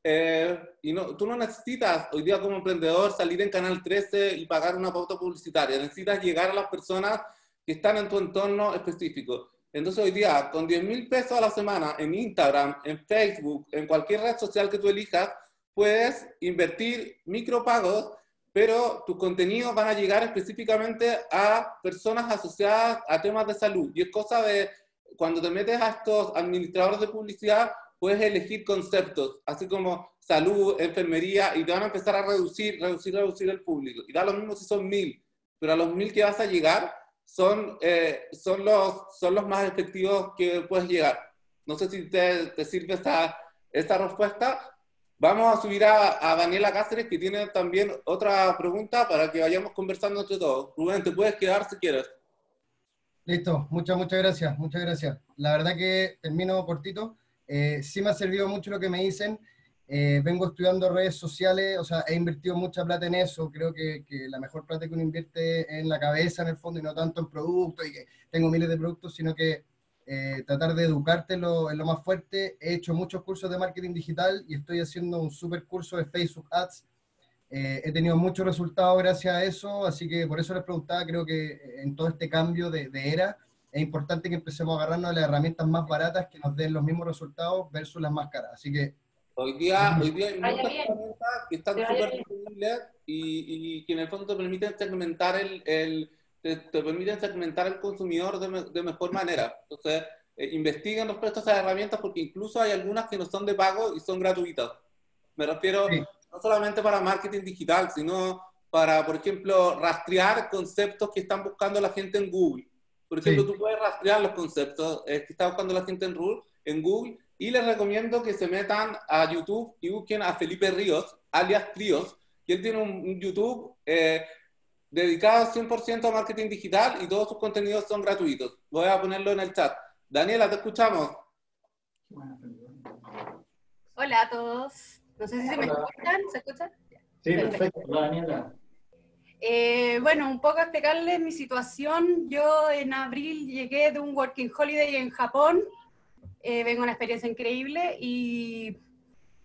eh, y no, tú no necesitas hoy día como emprendedor salir en Canal 13 y pagar una pauta publicitaria, necesitas llegar a las personas que están en tu entorno específico. Entonces hoy día, con 10 mil pesos a la semana en Instagram, en Facebook, en cualquier red social que tú elijas, puedes invertir micropagos, pero tus contenidos van a llegar específicamente a personas asociadas a temas de salud. Y es cosa de, cuando te metes a estos administradores de publicidad, puedes elegir conceptos, así como salud, enfermería, y te van a empezar a reducir, reducir, reducir el público. Y da lo mismo si son mil, pero a los mil que vas a llegar son, eh, son, los, son los más efectivos que puedes llegar. No sé si te, te sirve esta, esta respuesta. Vamos a subir a, a, Daniela Cáceres, que tiene también otra pregunta para que vayamos conversando entre todos. Rubén, te puedes quedar si quieres. Listo, muchas, muchas gracias, muchas gracias. La verdad que termino cortito. Eh, sí me ha servido mucho lo que me dicen. Eh, vengo estudiando redes sociales, o sea, he invertido mucha plata en eso. Creo que, que, la mejor plata que uno invierte en la cabeza, en el fondo, y no tanto en productos, y que tengo miles de productos, sino que eh, tratar de educarte en lo, en lo, más fuerte. He hecho muchos cursos de marketing digital y estoy haciendo un super curso de Facebook Ads. Eh, he tenido muchos resultados gracias a eso, así que por eso les preguntaba, creo que en todo este cambio de, de era, es importante que empecemos a agarrarnos a las herramientas más baratas que nos den los mismos resultados versus las más caras. Así que... Hoy día, hoy día hay muchas herramientas que están súper disponibles y, y, que en el fondo te permiten segmentar el, el te, te, permiten segmentar el consumidor de, me, de mejor manera. Entonces, eh, investiguen los precios de herramientas porque incluso hay algunas que no son de pago y son gratuitas. Me refiero sí. no solamente para marketing digital, sino para, por ejemplo, rastrear conceptos que están buscando la gente en Google por ejemplo, sí. tú puedes rastrear los conceptos eh, que está buscando la gente en, Google, en Google y les recomiendo que se metan a YouTube y busquen a Felipe Ríos, alias Tríos, que él tiene un, un YouTube eh, dedicado 100% a marketing digital y todos sus contenidos son gratuitos. Voy a ponerlo en el chat. Daniela, te escuchamos. Hola a todos. No sé si se me escuchan. ¿Se escuchan? Sí, perfecto. Daniela. Eh, bueno, un poco explicarles mi situación. Yo en abril llegué de un working holiday en Japón. Eh, vengo una experiencia increíble y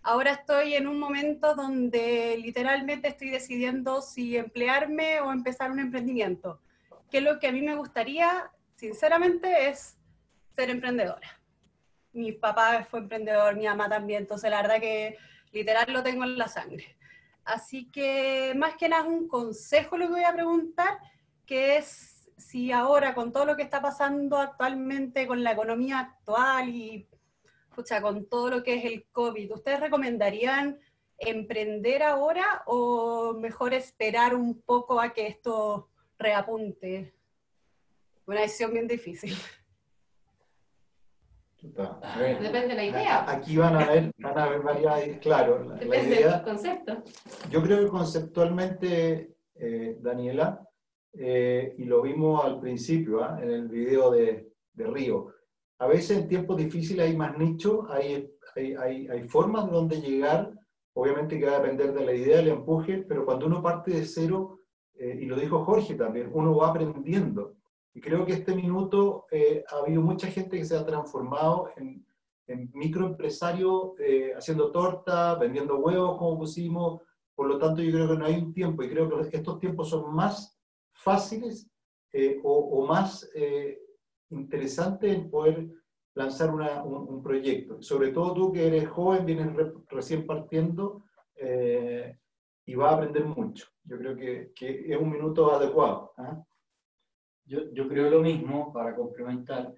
ahora estoy en un momento donde literalmente estoy decidiendo si emplearme o empezar un emprendimiento. Que lo que a mí me gustaría, sinceramente, es ser emprendedora. Mi papá fue emprendedor, mi mamá también, entonces la verdad que literal lo tengo en la sangre. Así que más que nada un consejo lo que voy a preguntar, que es si ahora con todo lo que está pasando actualmente con la economía actual y escucha, con todo lo que es el COVID, ¿ustedes recomendarían emprender ahora o mejor esperar un poco a que esto reapunte? Una decisión bien difícil. Depende de la idea. Aquí van a ver, van a ver varias, claro, la, Depende del concepto. Yo creo que conceptualmente, eh, Daniela, eh, y lo vimos al principio ¿ah? en el video de, de, Río, a veces en tiempos difíciles hay más nichos, hay, hay, hay, hay formas de donde llegar, obviamente que va a depender de la idea, el empuje, pero cuando uno parte de cero, eh, y lo dijo Jorge también, uno va aprendiendo. Y creo que este minuto eh, ha habido mucha gente que se ha transformado en, en microempresarios eh, haciendo torta, vendiendo huevos, como pusimos. Por lo tanto, yo creo que no hay un tiempo y creo que estos tiempos son más fáciles eh, o, o, más interesantes en poder lanzar una, un, un, proyecto. Sobre todo tú que eres joven, vienes re, recién partiendo y vas a aprender mucho. Yo creo que, que es un minuto adecuado. ¿eh? Yo, yo creo lo mismo, para complementar.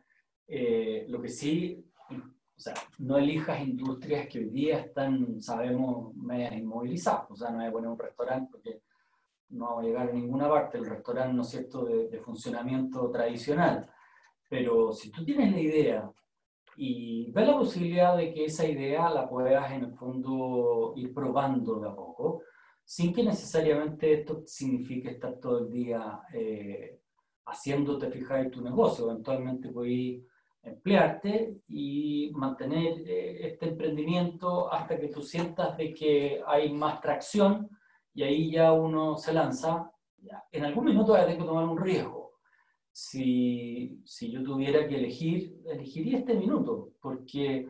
Eh, lo que sí, o sea, no elijas industrias que hoy día están, sabemos, medias inmovilizadas. O sea, no hay poner un restaurante porque no va a llegar a ninguna parte el restaurante, ¿no es cierto?, de, de funcionamiento tradicional. Pero si tú tienes la idea y ves la posibilidad de que esa idea la puedas en el fondo ir probando de a poco, sin que necesariamente esto signifique estar todo el día eh, haciéndote fijar tu negocio. Eventualmente puedes emplearte y mantener eh, este emprendimiento hasta que tú sientas de que hay más tracción y ahí ya uno se lanza. En algún minuto voy a tener que tomar un riesgo. Si, si yo tuviera que elegir, elegiría este minuto, porque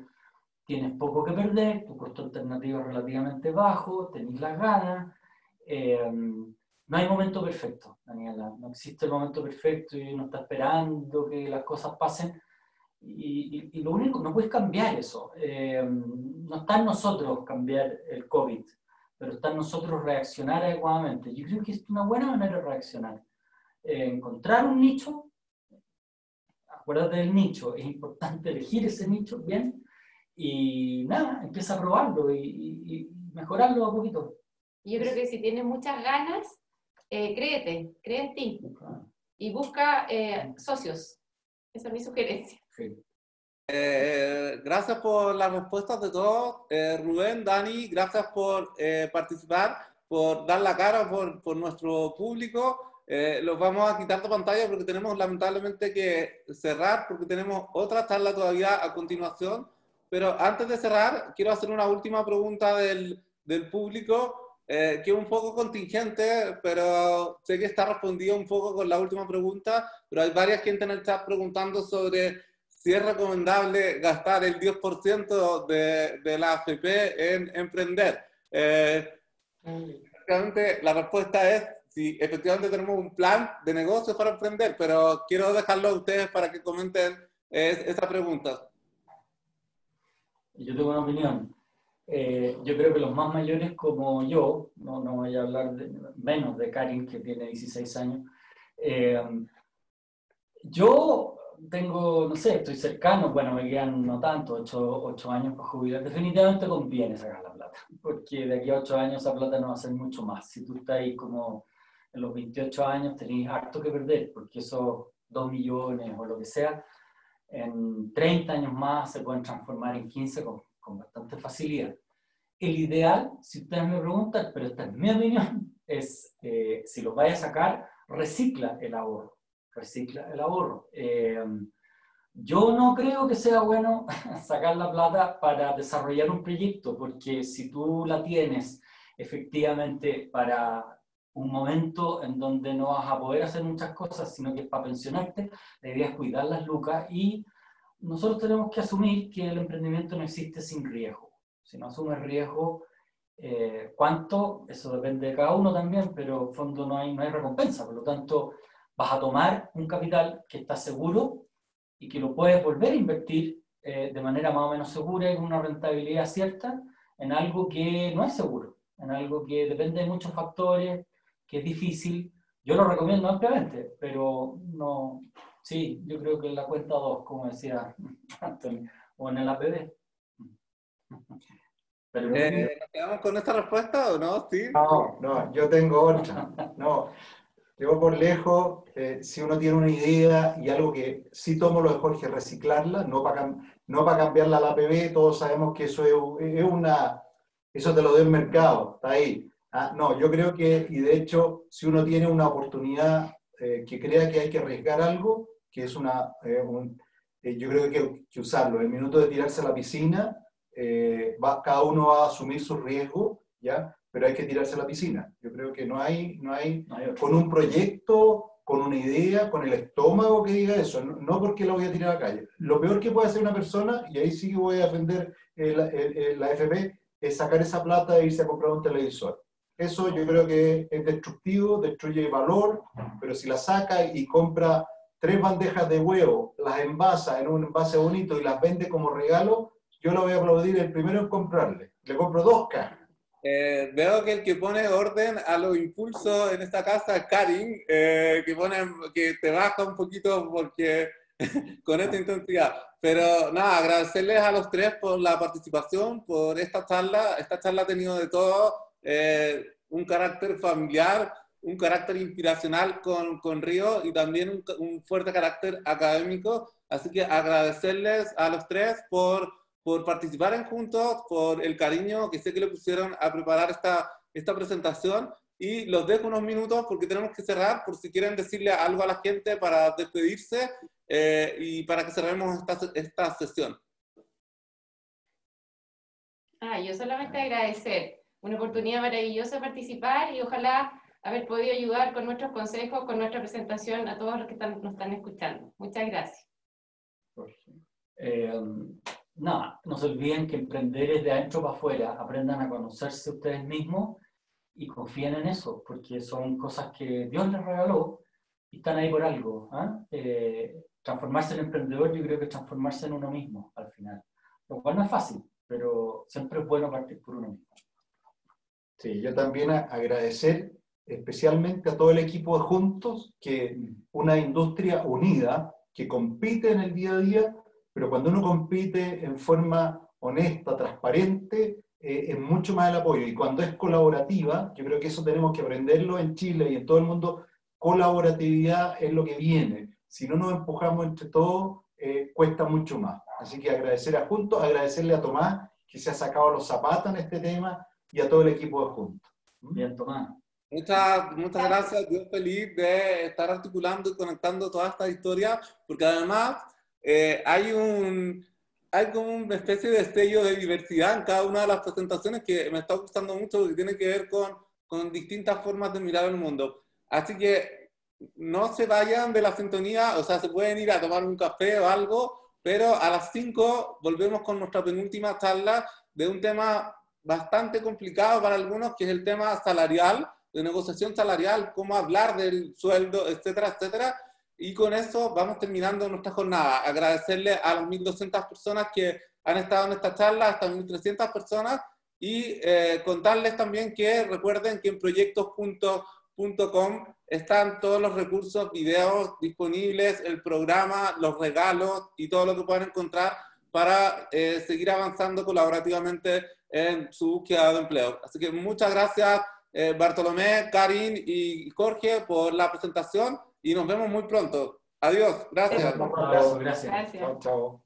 tienes poco que perder, tu costo alternativo es relativamente bajo, tenés las ganas. Eh, no hay momento perfecto, Daniela. No existe el momento perfecto y uno está esperando que las cosas pasen. Y, y, y lo único, no puedes cambiar eso. Eh, no está en nosotros cambiar el COVID, pero está en nosotros reaccionar adecuadamente. Yo creo que es una buena manera de reaccionar. Eh, encontrar un nicho, acuérdate del nicho, es importante elegir ese nicho bien y nada, empieza a probarlo y, y mejorarlo a poquito. Yo creo que si tienes muchas ganas, eh, créete, cree en ti y busca eh, socios. Esa es mi sugerencia. Sí. Eh, gracias por las respuestas de todos. Eh, Rubén, Dani, gracias por eh, participar, por dar la cara por, por nuestro público. los vamos a quitar de pantalla porque tenemos lamentablemente que cerrar porque tenemos otra charla todavía a continuación. Pero antes de cerrar, quiero hacer una última pregunta del, del público eh, que es un poco contingente, pero sé que está respondido un poco con la última pregunta, pero hay varias gente en el chat preguntando sobre si es recomendable gastar el 10% de, de, la AFP en emprender. Eh, la respuesta es si efectivamente tenemos un plan de negocio para emprender, pero quiero dejarlo a ustedes para que comenten eh, esa pregunta. Yo tengo una opinión. Eh, yo creo que los más mayores como yo, no, no voy a hablar de, menos de Karin que tiene 16 años, eh, yo tengo, no sé, estoy cercano, bueno, me quedan no tanto, 8, 8 años para jubilar, definitivamente conviene sacar la plata, porque de aquí a 8 años esa plata no va a ser mucho más. Si tú estás ahí como en los 28 años, tenés harto que perder, porque esos 2 millones o lo que sea, en 30 años más se pueden transformar en 15 con con bastante facilidad. El ideal, si ustedes me preguntan, pero esta es mi opinión, es eh, si lo vaya a sacar, recicla el ahorro. Recicla el ahorro. Eh, yo no creo que sea bueno sacar la plata para desarrollar un proyecto, porque si tú la tienes efectivamente para un momento en donde no vas a poder hacer muchas cosas, sino que es para pensionarte, la idea es cuidar las lucas y nosotros tenemos que asumir que el emprendimiento no existe sin riesgo. Si no asumes riesgo, eh, ¿cuánto? Eso depende de cada uno también, pero en fondo no hay, no hay recompensa. Por lo tanto, vas a tomar un capital que está seguro y que lo puedes volver a invertir eh, de manera más o menos segura y con una rentabilidad cierta en algo que no es seguro, en algo que depende de muchos factores, que es difícil. Yo lo recomiendo ampliamente, pero no, sí, yo creo que en la cuenta 2, como decía Anthony, o en el APB. Pero eh, ¿Nos quedamos con esta respuesta o no, Steve? No, no, yo tengo otra. No, yo por lejos, eh, si uno tiene una idea y algo que sí tomo lo de Jorge, reciclarla, no para, no para cambiarla a la APB, todos sabemos que eso es, una, eso te lo da el mercado, está ahí. Ah, no, yo creo que, y de hecho, si uno tiene una oportunidad eh, que crea que hay que arriesgar algo, que es una, eh, yo creo que hay que usarlo. El minuto de tirarse a la piscina, va, cada uno va a asumir su riesgo, ¿ya? pero hay que tirarse a la piscina. Yo creo que no hay, no hay, con un proyecto, con una idea, con el estómago que diga eso, no, porque la voy a tirar a la calle. Lo peor que puede hacer una persona, y ahí sí que voy a defender la FP, es sacar esa plata e irse a comprar un televisor. Eso yo creo que es destructivo, destruye valor, pero si la saca y compra tres bandejas de huevo, las envasa en un envase bonito y las vende como regalo, yo lo voy a aplaudir el primero en comprarle. Le compro dos cajas eh, veo que el que pone orden a los impulsos en esta casa Karin, eh, que, pone, que te baja un poquito porque con esta intensidad. Pero nada, agradecerles a los tres por la participación, por esta charla. Esta charla ha tenido de todo, eh, un carácter familiar, un carácter inspiracional con, con Río y también un, un fuerte carácter académico. Así que agradecerles a los tres por por participar en Juntos, por el cariño que sé que le pusieron a preparar esta, esta presentación. Y los dejo unos minutos porque tenemos que cerrar, por si quieren decirle algo a la gente para despedirse eh, y para que cerremos esta, esta sesión. Ah, yo solamente agradecer. Una oportunidad maravillosa participar y ojalá haber podido ayudar con nuestros consejos, con nuestra presentación a todos los que están, nos están escuchando. Muchas gracias. Eh, no, no se olviden que emprender es de adentro para afuera, aprendan a conocerse ustedes mismos y confíen en eso, porque son cosas que Dios les regaló y están ahí por algo. ¿ah? Eh, transformarse en emprendedor yo creo que transformarse en uno mismo al final, lo cual no es fácil, pero siempre es bueno partir por uno mismo. Sí, yo también agradecer especialmente a todo el equipo de Juntos, que una industria unida, que compite en el día a día, pero cuando uno compite en forma honesta, transparente, eh, es mucho más el apoyo. Y cuando es colaborativa, yo creo que eso tenemos que aprenderlo en Chile y en todo el mundo, colaboratividad es lo que viene. Si no nos empujamos entre todos, eh, cuesta mucho más. Así que agradecer a Juntos, agradecerle a Tomás, que se ha sacado los zapatos en este tema, y a todo el equipo de Juntos. ¿Mm? Bien, Tomás. Muchas, muchas gracias, yo feliz de estar articulando y conectando toda esta historia, porque además eh, hay, un, hay como una especie de sello de diversidad en cada una de las presentaciones que me está gustando mucho, que tiene que ver con, con distintas formas de mirar el mundo. Así que no se vayan de la sintonía, o sea, se pueden ir a tomar un café o algo, pero a las 5 volvemos con nuestra penúltima charla de un tema bastante complicado para algunos, que es el tema salarial, de negociación salarial, cómo hablar del sueldo, etcétera, etcétera. Y con eso vamos terminando nuestra jornada. Agradecerle a las 1.200 personas que han estado en esta charla, hasta 1.300 personas, y eh, contarles también que recuerden que en proyectos.com están todos los recursos, videos disponibles, el programa, los regalos y todo lo que puedan encontrar para eh, seguir avanzando colaborativamente en su búsqueda de empleo. Así que muchas gracias eh, Bartolomé, Karin y Jorge por la presentación y nos vemos muy pronto. Adiós, gracias. gracias. Chao, chao.